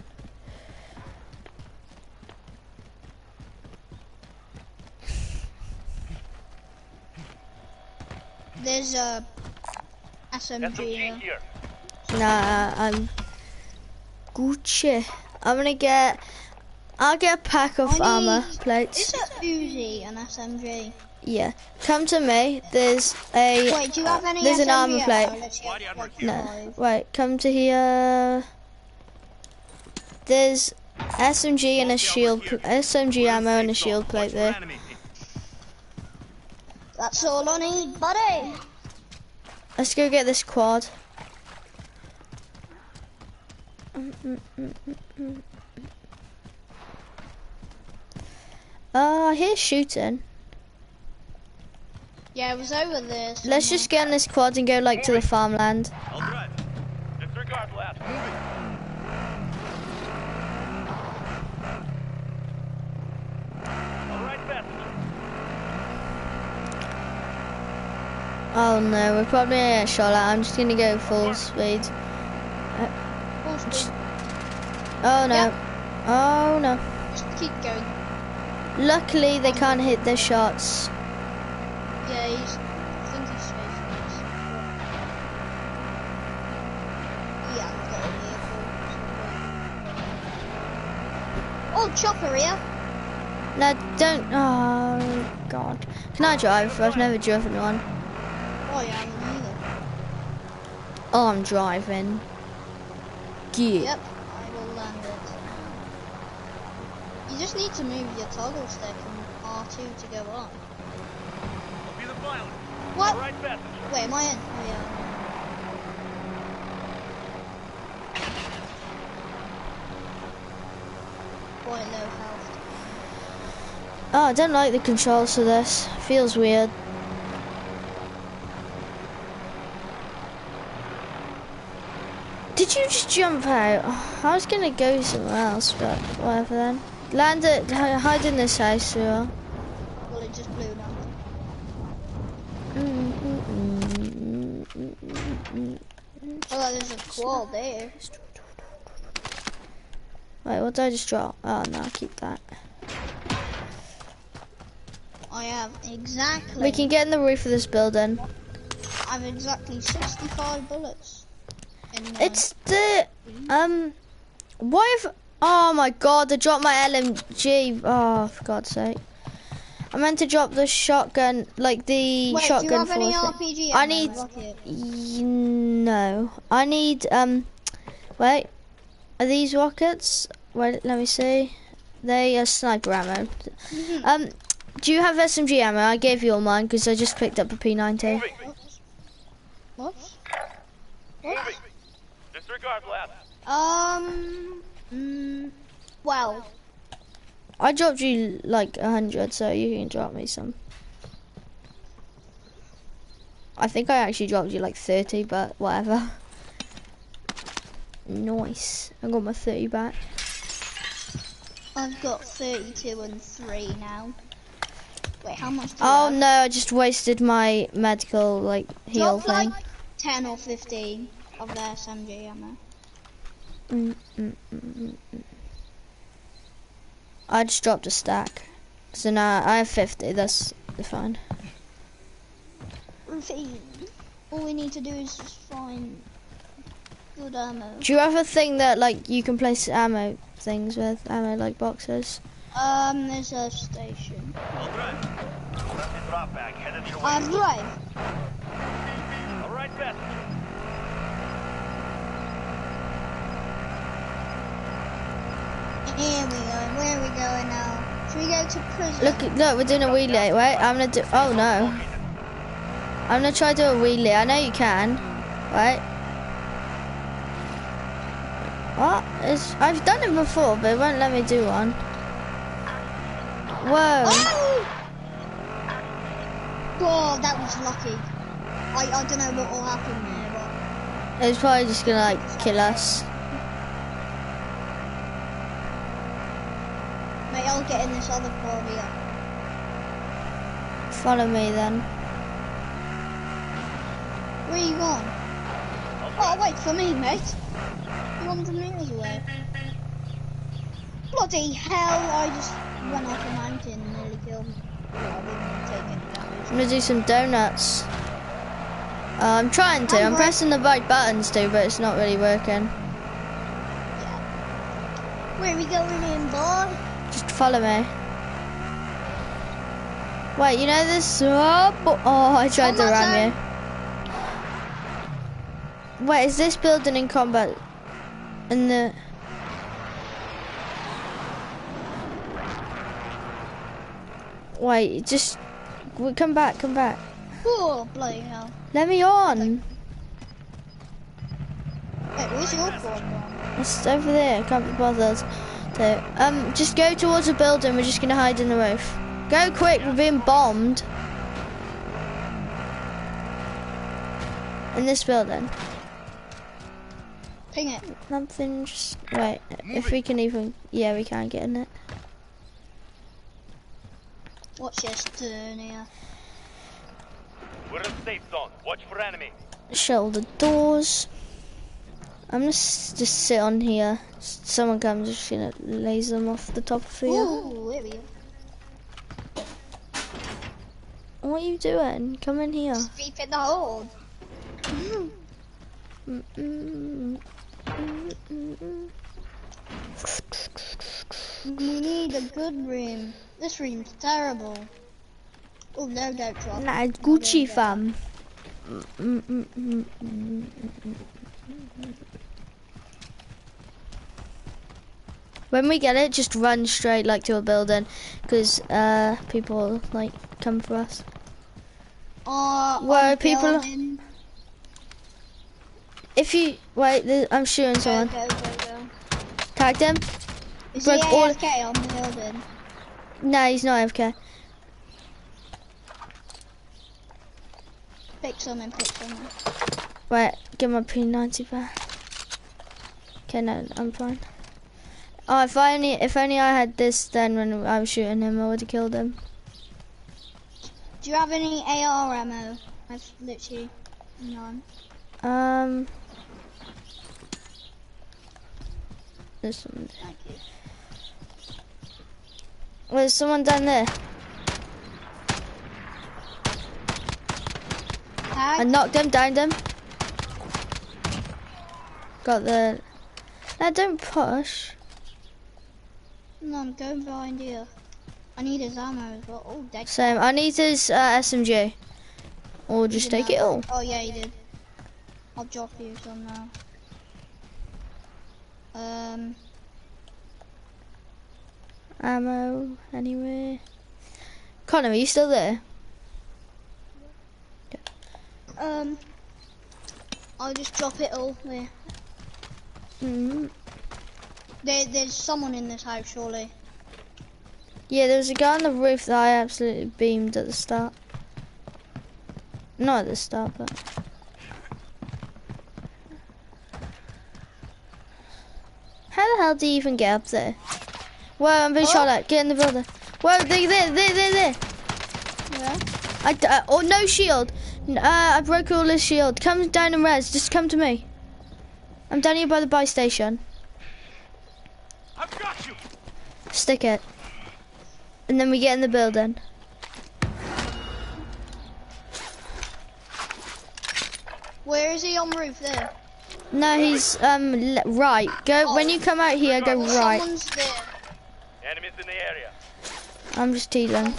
There's a SMG. SMG here. here. Nah, I'm Gucci. I'm gonna get. I'll get a pack of I armor need- plates. Is it Uzi and SMG? Yeah, come to me. There's a. Wait, do you have any There's an armor plate. Let's get Body armor like here. No, wait. Come to here. There's SMG and a shield. SMG ammo and a shield plate there. That's all I need, buddy. Let's go get this quad. Mm, mm, mm, mm, mm. Uh, I hear shooting. Yeah, it was over there. Let's just get on this quad and go like to the farmland. I'll drive. Disregard last. Moving. All right, passenger. Oh no, we're probably gonna get shot at. I'm just gonna go full speed. Full uh, speed. Oh no. Yep. Oh no. Just keep going. Luckily they um, can't hit their shots. Yeah, he's. I think he's safe. Yeah, I've got a vehicle. Oh, chopper here. No, don't. Oh god. Can I drive? I've never driven one. Oh yeah, I haven't either. Oh, I'm driving. Yeah. Yep, I will land it. You just need to move your toggle stick and R2 to go on. I'll be the pilot. What? All right, passenger. Wait, am I in? Oh yeah. Quite low health. Oh, I don't like the controls for this. Feels weird. Did you just jump out? I was gonna go somewhere else, but whatever then. Land at, hide in this house, Cyril. Quad there. Wait, what did I just drop? Oh no, I'll keep that. I have exactly. We can get in the roof of this building. I have exactly 65 bullets. It's the um. Why have Oh my god, I dropped my LMG. Oh, for God's sake. I meant to drop the shotgun, like the Wait, do you shotgun have any RPG? I need- Y- No. I need, um, wait. Are these rockets? Wait, let me see. They are sniper ammo. Um, do you have SMG ammo? I gave you all mine because I just picked up a P90. Moving. What? Moving. Disregard last. Um, mm, well, I dropped you like a hundred, so you can drop me some. I think I actually dropped you like 30, but whatever. Nice. I got my 30 back. I've got 32 and 3 now. Wait, how much do Oh no, I just wasted my medical like heal Drop like thing. 10 or 15 of their SMG ammo. Mm, mm, mm, mm, mm. I just dropped a stack. So now I have 50, that's fine. All we need to do is just find good ammo. Do you have a thing that like you can place ammo things with? Ammo like boxes? Um, there's a station. Friendly drop back headed your way. Alright. All right, best. Here we go. Where are we going now? Should we go to prison? Look, look, we're doing a wheelie, right? I'm gonna do. Oh no, I'm gonna try to do a wheelie. I know you can, right? What? It's, I've done it before, but it won't let me do one. Whoa! Oh! Whoa, that was lucky. I, I don't know what will happen there, but It's probably just gonna like kill us. Mate, I'll get in this other car here. Follow me then. Where are you going? Oh, wait for me, mate. You want to meters away. Bloody hell, I just went off a mountain and nearly killed me. Well, I didn't take any damage. I'm gonna do some donuts. Uh, I'm trying to. I'm Alright. pressing the right buttons too, but it's not really working. Where are we going in, boy? Just follow me. Wait, you know this? Oh, oh I tried to ram you. Wait, is this building in combat? In the. Wait, just. Come back, come back. Oh, bloody hell. Let me on. Wait, where's your gone? It's over there. I can't be bothered. So, um, just go towards the building. We're just gonna hide in the roof. Go quick. We're being bombed. In this building. Ping it. Nothing. Just wait. If we can even, yeah, we can get in it. Watch this turn here. We're in safe zone. Watch for enemy. Shut the doors. I'm gonna just sit on here. Someone comes, just gonna laser them off the top of here. Ooh, here we go. What are you doing? Come in here. Sweeping the hole. Mm, mm, mm. We need a good room. This room's terrible. Oh, no, don't drop. Nah, it's Gucci fam. Mm, mm, mm, mm, mm, mm. When we get it, just run straight like to a building, because uh, people like come for us. Uh, Where are people- building. If you wait, I'm shooting someone. go, go, go. Tagged him. Is Broke he all- on the building? No, he's not AFK. Pick someone, pick someone. Wait, get my P90 back. Okay, no, I'm fine. Oh, if I only if only I had this then when I was shooting him, I would have killed him. Do you have any AR ammo? I've literally none. Um, there's someone. Thank you. There's someone down there. I knocked him, downed him. Got the. Now don't push. No, I'm going behind you. I need his ammo as well. Oh, Dexter. Same. I need his uh, SMG. Or just take it all. Oh yeah, he did. I'll drop you some now. Um, Ammo anywhere. Connor, are you still there? um, I'll just drop it all there. Mm. There, there's someone in this house, surely. Yeah, there was a guy on the roof that I absolutely beamed at the start. Not at the start, but. How the hell do you even get up there? Whoa, I'm being shot at. Get in the building. Whoa, there, there, there, there, there. Yeah. I, uh, oh, no shield. Uh, I broke all his shield. Come down and res. Just come to me. I'm down here by the buy station. I've got you! Stick it. And then we get in the building. Where is he on roof there? No, he's um right. Go when you come out here. Go right. Someone's there. Enemies in the area. I'm just teasing.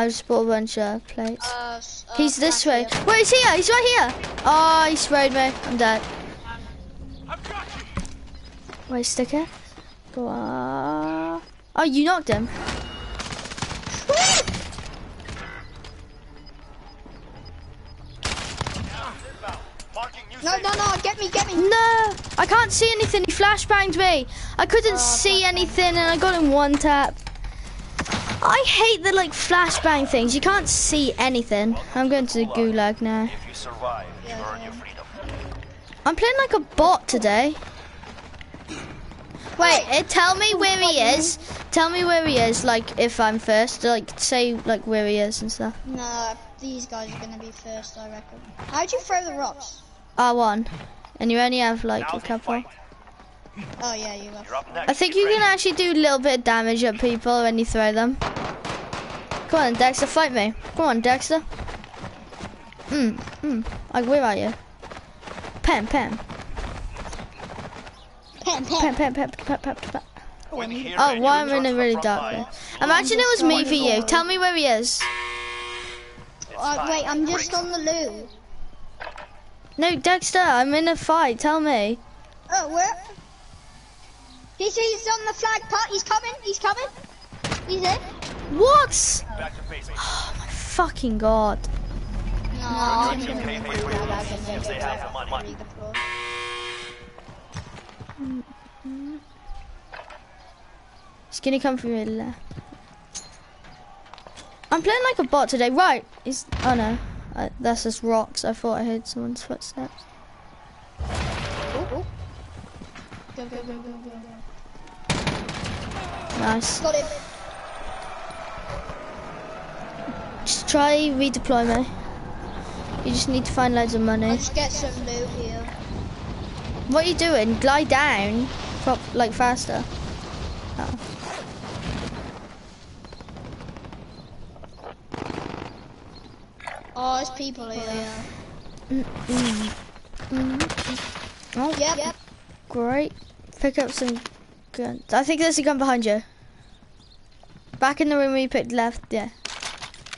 I just bought a bunch of plates. Uh, uh, He's this way. Matthew. Wait, he's here. He's right here. Oh, he sprayed me. I'm dead. I've got you! Wait, stick it. Go on. Oh, you knocked him. No, no, no! Get me, get me! No, I can't see anything. He flashbanged me. I couldn't see anything, and I got him one tap. I hate the like flashbang things. You can't see anything. I'm going to the gulag now. If you survive, you earn your freedom. I'm playing like a bot today. Wait, eh, tell me where he is. Tell me where he is. Like if I'm first, like say like where he is and stuff. No, these guys are gonna be first, I reckon. How'd you throw the rocks? R1, and you only have like a Now's the couple. Fight. Oh yeah, you have. You're up next. I think you can actually do a little bit of damage at people when you throw them. Come on, Dexter, fight me. Come on, Dexter. Mm, mm. Like, where are you? Pam, Pam. Pam, Pam, pam. Pam, Pam, Pam, Pam, Pam. When here Oh, why am I in a really dark line, place? Imagine it was me for you. Tell me where he is. Uh, wait, I'm just on the loo. No, Dexter, I'm in a fight. Tell me. Oh, where? He's, he's on the flag part. He's coming. He's coming. He's in. What? Back to basics. Oh my fucking god. No, I'm Team gonna pay be for your glad I boots can if they make have the money. it the floor. He's gonna come from left. I'm playing like a bot today. Right. He's. Oh no. Uh, that's just rocks. I thought I heard someone's footsteps. Go, go, go, go, go. Nice. Got him. Just try redeploy me. You just need to find loads of money. just get some loot here. What are you doing? Glide down, Prop, like faster. Oh. Oh, there's people here. Oh, Yep. Yep. great. Pick up some guns. I think there's a gun behind you. Back in the room we picked left. Yeah.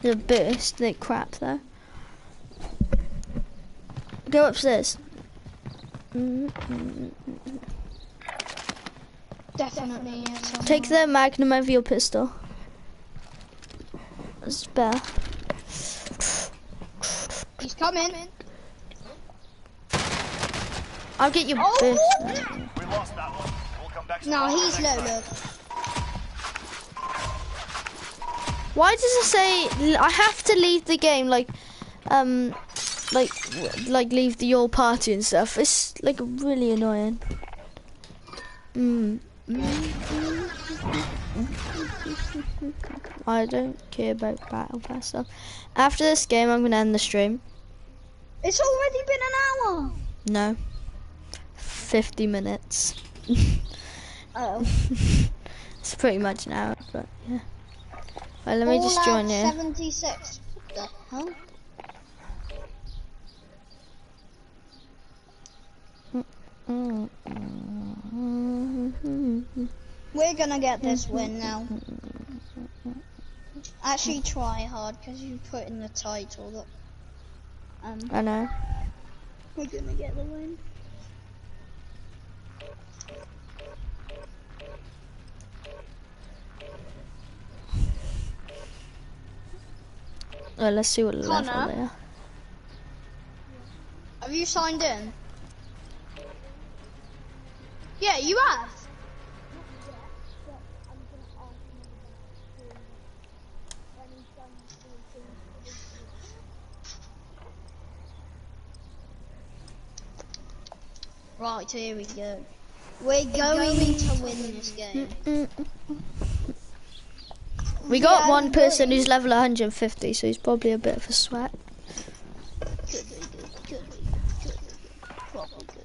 The burst. The crap though. Go upstairs. Mm, Definitely. Yeah. Take the magnum over your pistol. Spare. He's coming. I'll get your Oh, burst. We lost that one. We'll come No, he's low, look. Why does it say I have to leave the game like, um, like, like leave the your party and stuff? It's like really annoying. Mm. I don't care about battle pass stuff. After this game, I'm gonna end the stream. It's already been an hour. No, fifty minutes. Oh. it's pretty much an hour, but yeah. Well, let me just join you. 76. What the hell? We're gonna get this win now. Actually, try hard because you put in the title that um I know. we're gonna get the win. Let's see what level Connor? they are. Have you signed in? Yeah, you have. Right, here we go. We're going to win this game. We got Yeah, one person who's level 150, so he's probably a bit of a sweat. Probably.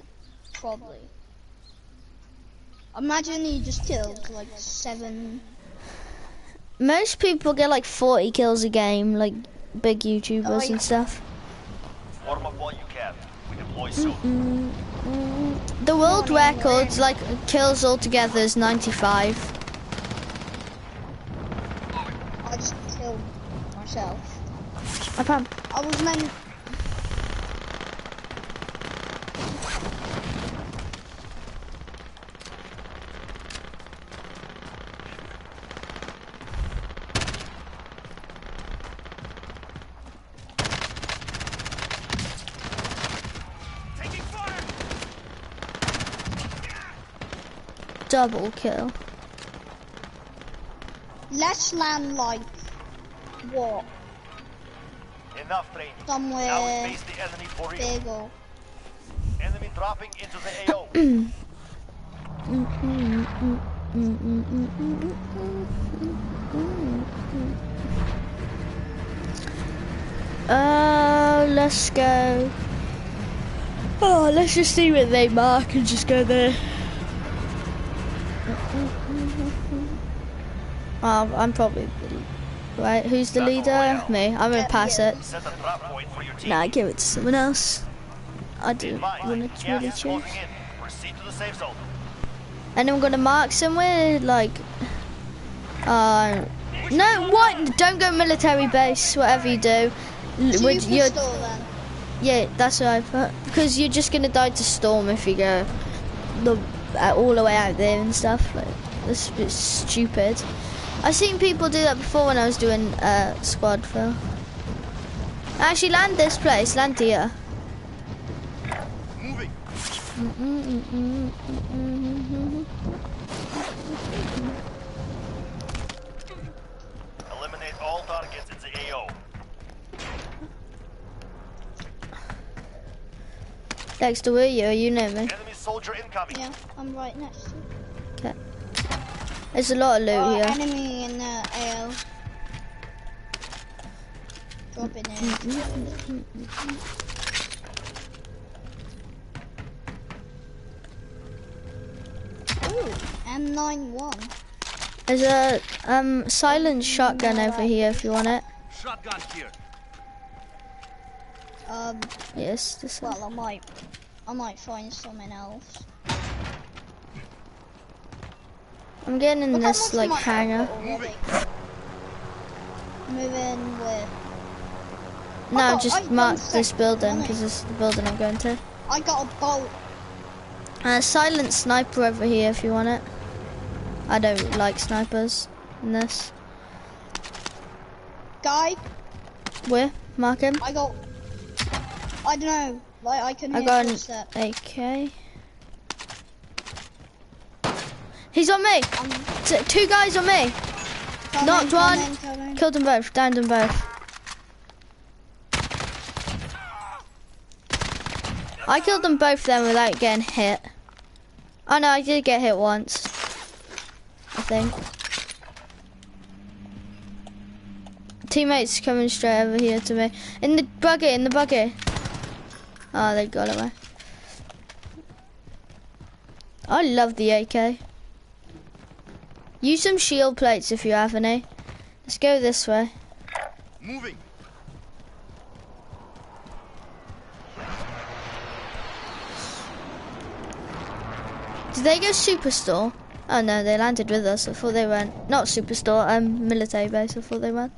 Probably. Imagine he just killed like seven. Most people get like 40 kills a game, like big YouTubers Oh, yeah. and stuff. Warm up while you can. We deploy soon. The world no, no. record, like kills altogether, is 95. I just killed I was meant. Double kill. Let's land like what? Enough training. Now Somewhere we face the enemy for real. or Enemy dropping into the AO. Uh, let's go. Oh, let's just see what they mark and just go there. Oh, I'm probably right. Who's the leader? Me. I'm gonna pass it. Set a trap point for. Nah, give it to someone else. I do advised, want to really choose. closing in. Proceed to the safe zone. And I'm gonna mark somewhere like. Uh, no, what? Don't go military base. Whatever you do, you would can you? store then. Yeah, that's what I put. Because you're just gonna die to storm if you go the uh, all the way out there and stuff. Like this is stupid. I've seen people do that before when I was doing uh, squad fill. Actually, land this place. Land here. Moving. Eliminate all targets in the AO. Dexter, were you? You know me. Enemy soldier incoming. Yeah, I'm right next to you. Okay. There's a lot of loot Oh, here. enemy in the AO. Dropping in. Ooh, M91. There's a um silent shotgun over here if you want it. Shotgun here. Um, Yes, this one. well, I might, I might find something else. I'm getting in Look this like hangar. Moving with. No, got just eight mark this building because this is the building I'm going to. I got a bolt. Uh, silent sniper over here if you want it. I don't like snipers in this. Guy, Where? Mark him. I got. I don't know. Like I can I got an. AK. He's on me. I'm two guys on me. Knocked one. Killed them both. Downed them both. I killed them both then without getting hit. Oh no, I did get hit once. I think. Teammates coming straight over here to me. In the buggy, in the buggy. Oh, they got away. I love the AK. Use some shield plates if you have any. Let's go this way. Moving. Did they go superstore? Oh no, they landed with us. I thought they went. Not superstore, um, military base. I thought they went.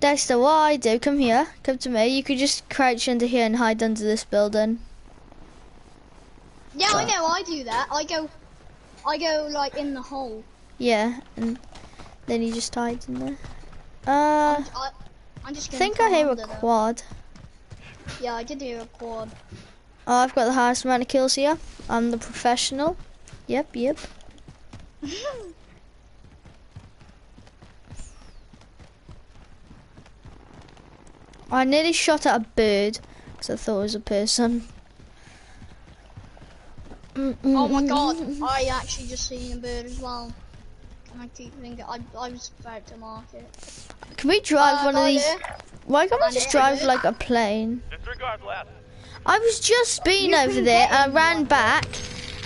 Dexter, what I do, come here, come to me. You could just crouch under here and hide under this building. Yeah, I know. I do that. I go, I go like in the hole. Yeah, and then you just hide in there. Uh, I, I'm just I think I hear a quad. Yeah, I did hear a quad. Oh, I've got the highest amount of kills here. I'm the professional. Yep, yep. I nearly shot at a bird because I thought it was a person. Oh my god, I actually just seen a bird as well. And I keep thinking, I, I was about to mark it. Can we drive Uh, one of these? there. Why can't we Right just drive right like a plane? I was just being You over can there. I ran one. back,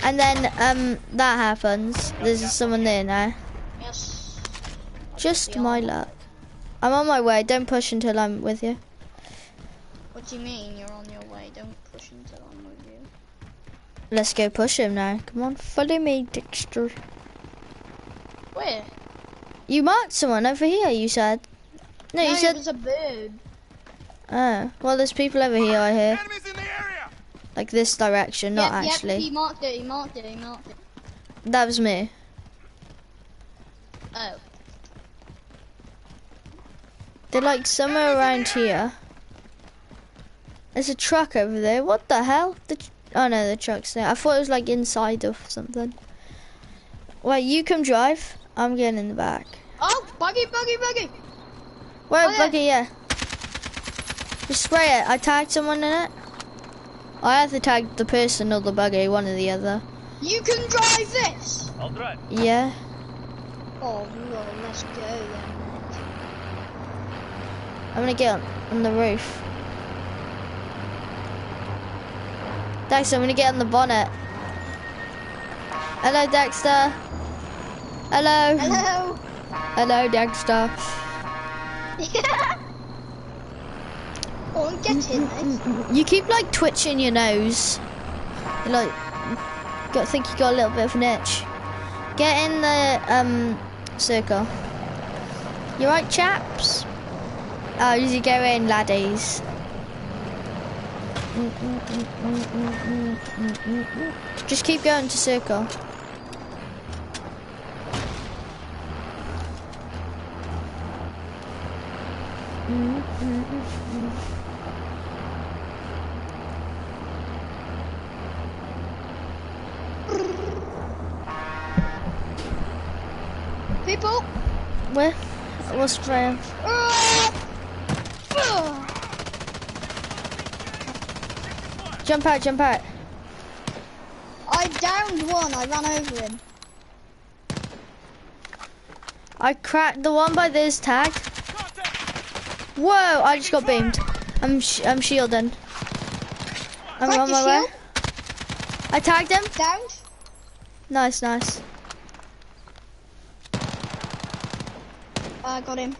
and then um that happens. There's someone there now. Yes. Just my luck. I'm on my way. Don't push until I'm with you. What do you mean you're on your way? Don't push until I'm with you. Let's go push him now. Come on, follow me, Dexter. Where? You marked someone over here. You said. No, you said. there's a bird. Oh, well, there's people over here. I hear, Enemies in the area. like this direction, not Yep, yep, actually. he marked it, he marked it, he marked it. That was me. Oh. They're like somewhere around here. There's a truck over there. What the hell? The tr- oh no, the truck's there. I thought it was like inside of something. Wait, you come drive. I'm getting in the back. Oh, buggy, buggy, buggy! Where, Oh, buggy? Yeah. Just spray it. I tagged someone in it. I either to tag the person or the buggy, one or the other. You can drive this! I'll drive. Yeah. Oh, no, let's go then. I'm gonna get on, on the roof. Dexter, I'm gonna get on the bonnet. Hello, Dexter. Hello. Hello! Hello, Dexter. oh, I'm getting this. You keep like twitching your nose. You like, got think you got a little bit of an itch. Get in the um circle. You right, chaps? Oh, you go in, laddies? Just keep going to circle. People! Where? What's Graham? Jump out, jump out. I downed one, I ran over him. I cracked the one by this tag. Whoa! I just got beamed. I'm sh I'm shielding. I'm Crack on my way. I tagged him. Downed. Nice, nice. Ah, I got him.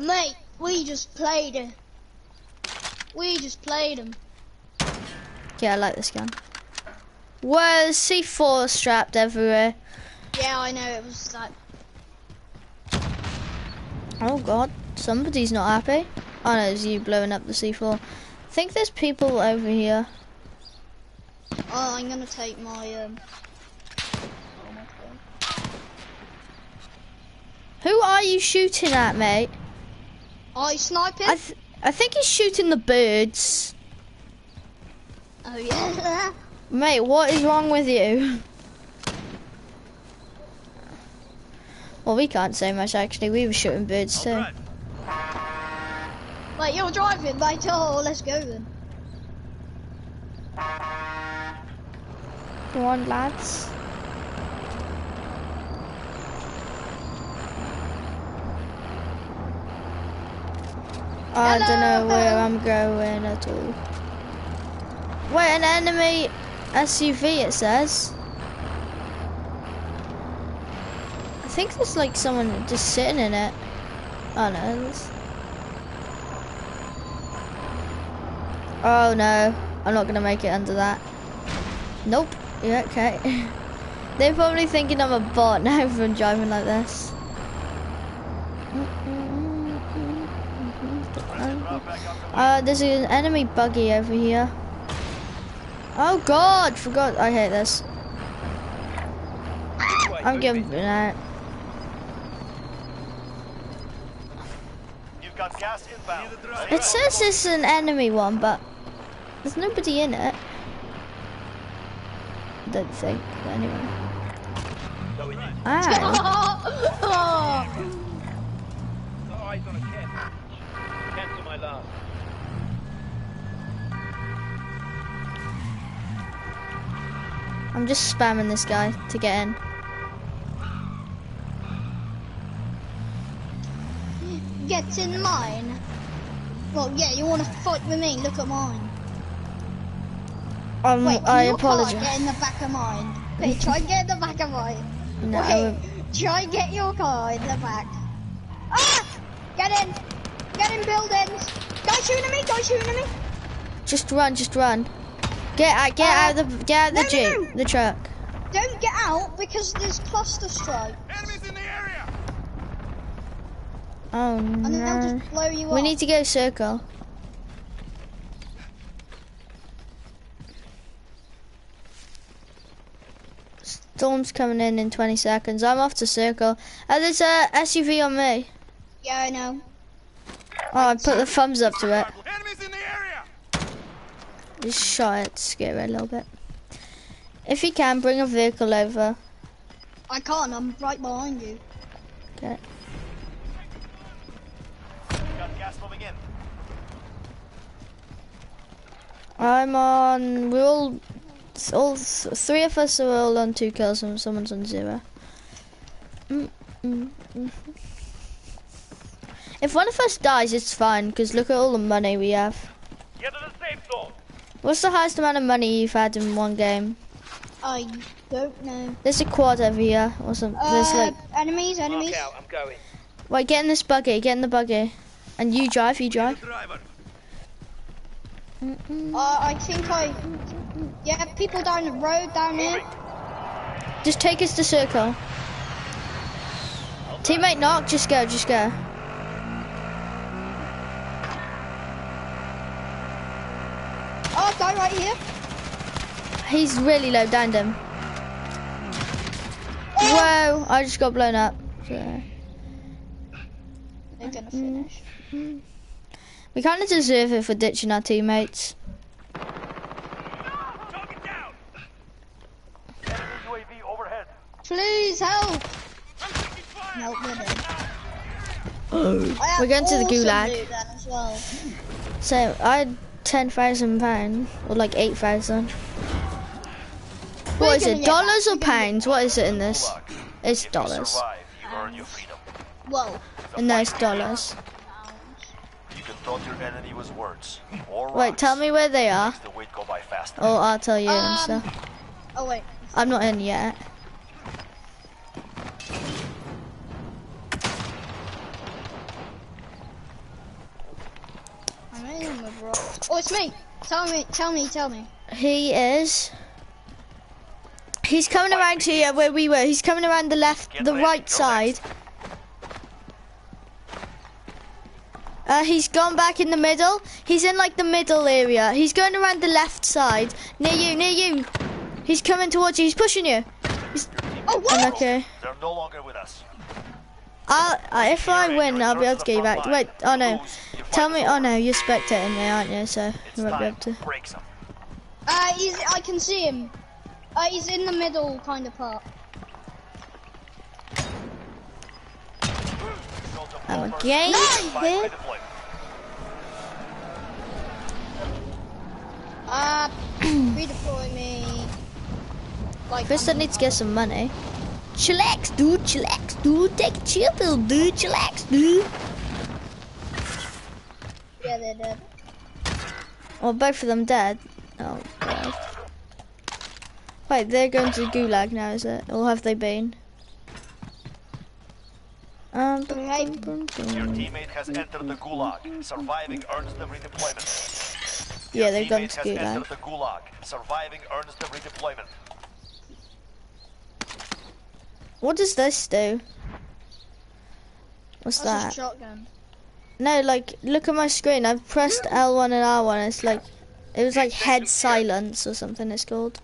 Mate, we just played it. We just played him. Yeah, I like this gun. Whoa, there's C4 strapped everywhere. Yeah, I know, it was like, Oh god, somebody's not happy. Oh no, it's you blowing up the C4. I think there's people over here. oh, I'm gonna take my, um, oh my God. Who are you shooting at, mate? I sniping? I th I think he's shooting the birds. Oh yeah. Mate, what is wrong with you? Well, we can't say much actually. We were shooting birds too. drive. Wait, you're driving, mate. Oh, let's go then. Go on, lads. I don't know where I'm going at all. Wait, an enemy SUV it says. I think there's like someone just sitting in it. Oh no. Oh no. I'm not gonna make it under that. Nope. Yeah, okay. They're probably thinking I'm a bot now from driving like this. Uh, there's an enemy buggy over here. Oh god, forgot. I hate this. I'm giving it out. You've got gas inbound. It says it's an enemy one, but there's nobody in it. Don't think, but anyway. Ah, I'm just spamming this guy to get in. Get in mine. Well, yeah, you want to fight with me? Look at mine. Um, Wait, I apologize. Get in the back of mine. Wait, try and get in the back of mine. No, Wait, try and get your car in the back. Ah! Get in! Get in buildings! Guys shooting at me! Guys shooting at me! just run, just run. Get out, get Uh, out of the, get out of the no, no, jeep, no. the truck. Don't get out because there's cluster strike. Enemies in the area! Oh And then they'll no. just blow you We up. need to go circle. Storm's coming in in 20 seconds. I'm off to circle. Oh, there's a SUV on me. Yeah, I know. Oh, I put the thumbs up to it. Enemies in the area! Just shot it scare it a little bit. If you can, bring a vehicle over. I can't, I'm right behind you. Okay. Got gas moving in. I'm on. We're all. All three of us are all on two kills, and someone's on zero. Mm, mm, mm. If one of us dies, it's fine because look at all the money we have. Get to the safe zone! What's the highest amount of money you've had in one game? I don't know. There's a quad over here, or something. There's Uh, like, enemies, enemies. out, I'm going. wait, get in this buggy, get in the buggy, and you drive, you drive. Driver. Uh, I think I. Yeah, people down the road down there. Just take us to circle. Teammate knock, just go, just go. Oh, guy right here. He's really low, downed him. Whoa, I just got blown up. So, They're gonna finish. we kind of deserve it for ditching our teammates. Target down! Enemy UAV overhead. Please help! I'm taking fire! Help me then. We're going to the gulag. loot then as well. So I had ten thousand pounds, or like 8,000. What is it? Dollars or pounds? What is it in this? It's dollars. survive, you earn your. Whoa. And no, dollars. You can taunt your enemy with words. Or Wait, tell me where they are, Makes the go by faster. I'll tell you and Um, stuff. Oh wait. I'm not in yet. In. Oh, it's me. Tell me, tell me, tell me. He is. He's coming around here where we were. He's coming around the left, Get the ready, right go side. next. Uh, he's gone back in the middle. He's in like the middle area. He's going around the left side. Near you, near you. He's coming towards you. He's pushing you. Oh, what? Okay. They're no longer with us. I'll, uh, if I win, I'll be able to get you back. Wait, oh no. Tell me, oh no, you're spectating me, aren't you? So It's you won't be able to. to break some. Uh, he's. I can see him. Uh, he's in the middle kind of part. Go I'm again burst. Five here. Uh, redeploy me. Like, First, I need to get some money. Chillax, dude. Chillax, dude. Take a chill pill, dude. Chillax, dude. Yeah, they're dead. Well, both of them dead. Oh god. Wait, they're going to the gulag now, is it? Or have they been? Um. Your teammate has entered the gulag. Surviving earns them redeployment. Yeah, Your they've gone to gulag. entered the gulag. Surviving earns them redeployment. What does this do? What's That's that? shotgun. No, like, look at my screen. I've pressed L1 and R1. It's like, it was like dead silence or something it's called.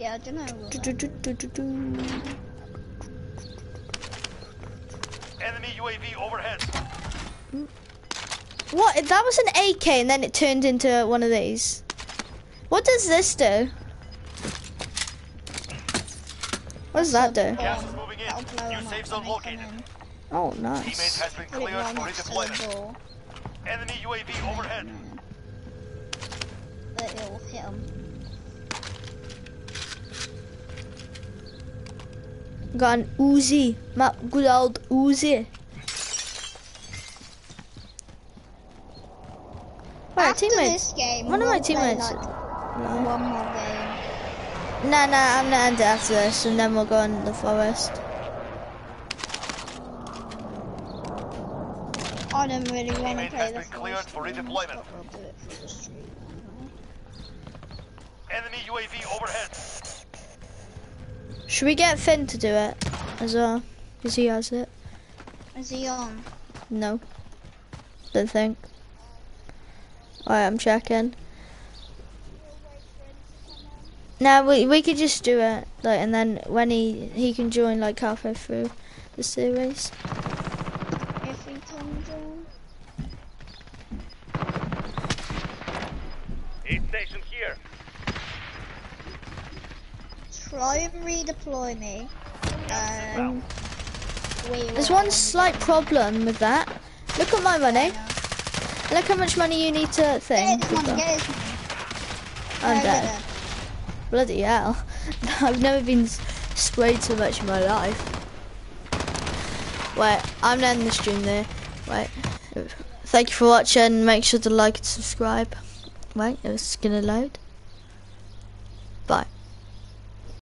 Yeah, I don't know. what Do, that- do, do, do, do, do. Enemy UAV overhead. What? That was an AK and then it turned into one of these. What does this do? What does that do? Gas is moving in. New safe zone when they come located. In. Oh, Teammate nice. has been Put cleared for next to the redeployment. Enemy UAV overhead. That it'll hit 'em. Got an Uzi. My good old Uzi. Right, After teammate. game, One of my we'll play, teammates. Like, No. one more game. Nah, nah, I'm gonna end it after this and then we'll go in the forest. I don't really want to Teammate play has cleared for redeployment. but we'll do it for the stream. Enemy UAV overhead. Should we get Finn to do it as well? Because he has it. Is he on? No. Don't think. Alright, I'm checking. Now we we could just do it, like, and then when he he can join like halfway through the series. If he comes on. Aid station here. Try and redeploy me. Um, we There's one slight problem with that. Look at my money. Look how much money you need to Get think. his money, get his. I'm dead. Bloody hell. I've never been sprayed so much in my life. Wait, I'm gonna the stream there. Wait. Thank you for watching. Make sure to like and subscribe. Wait, it's gonna load. Bye.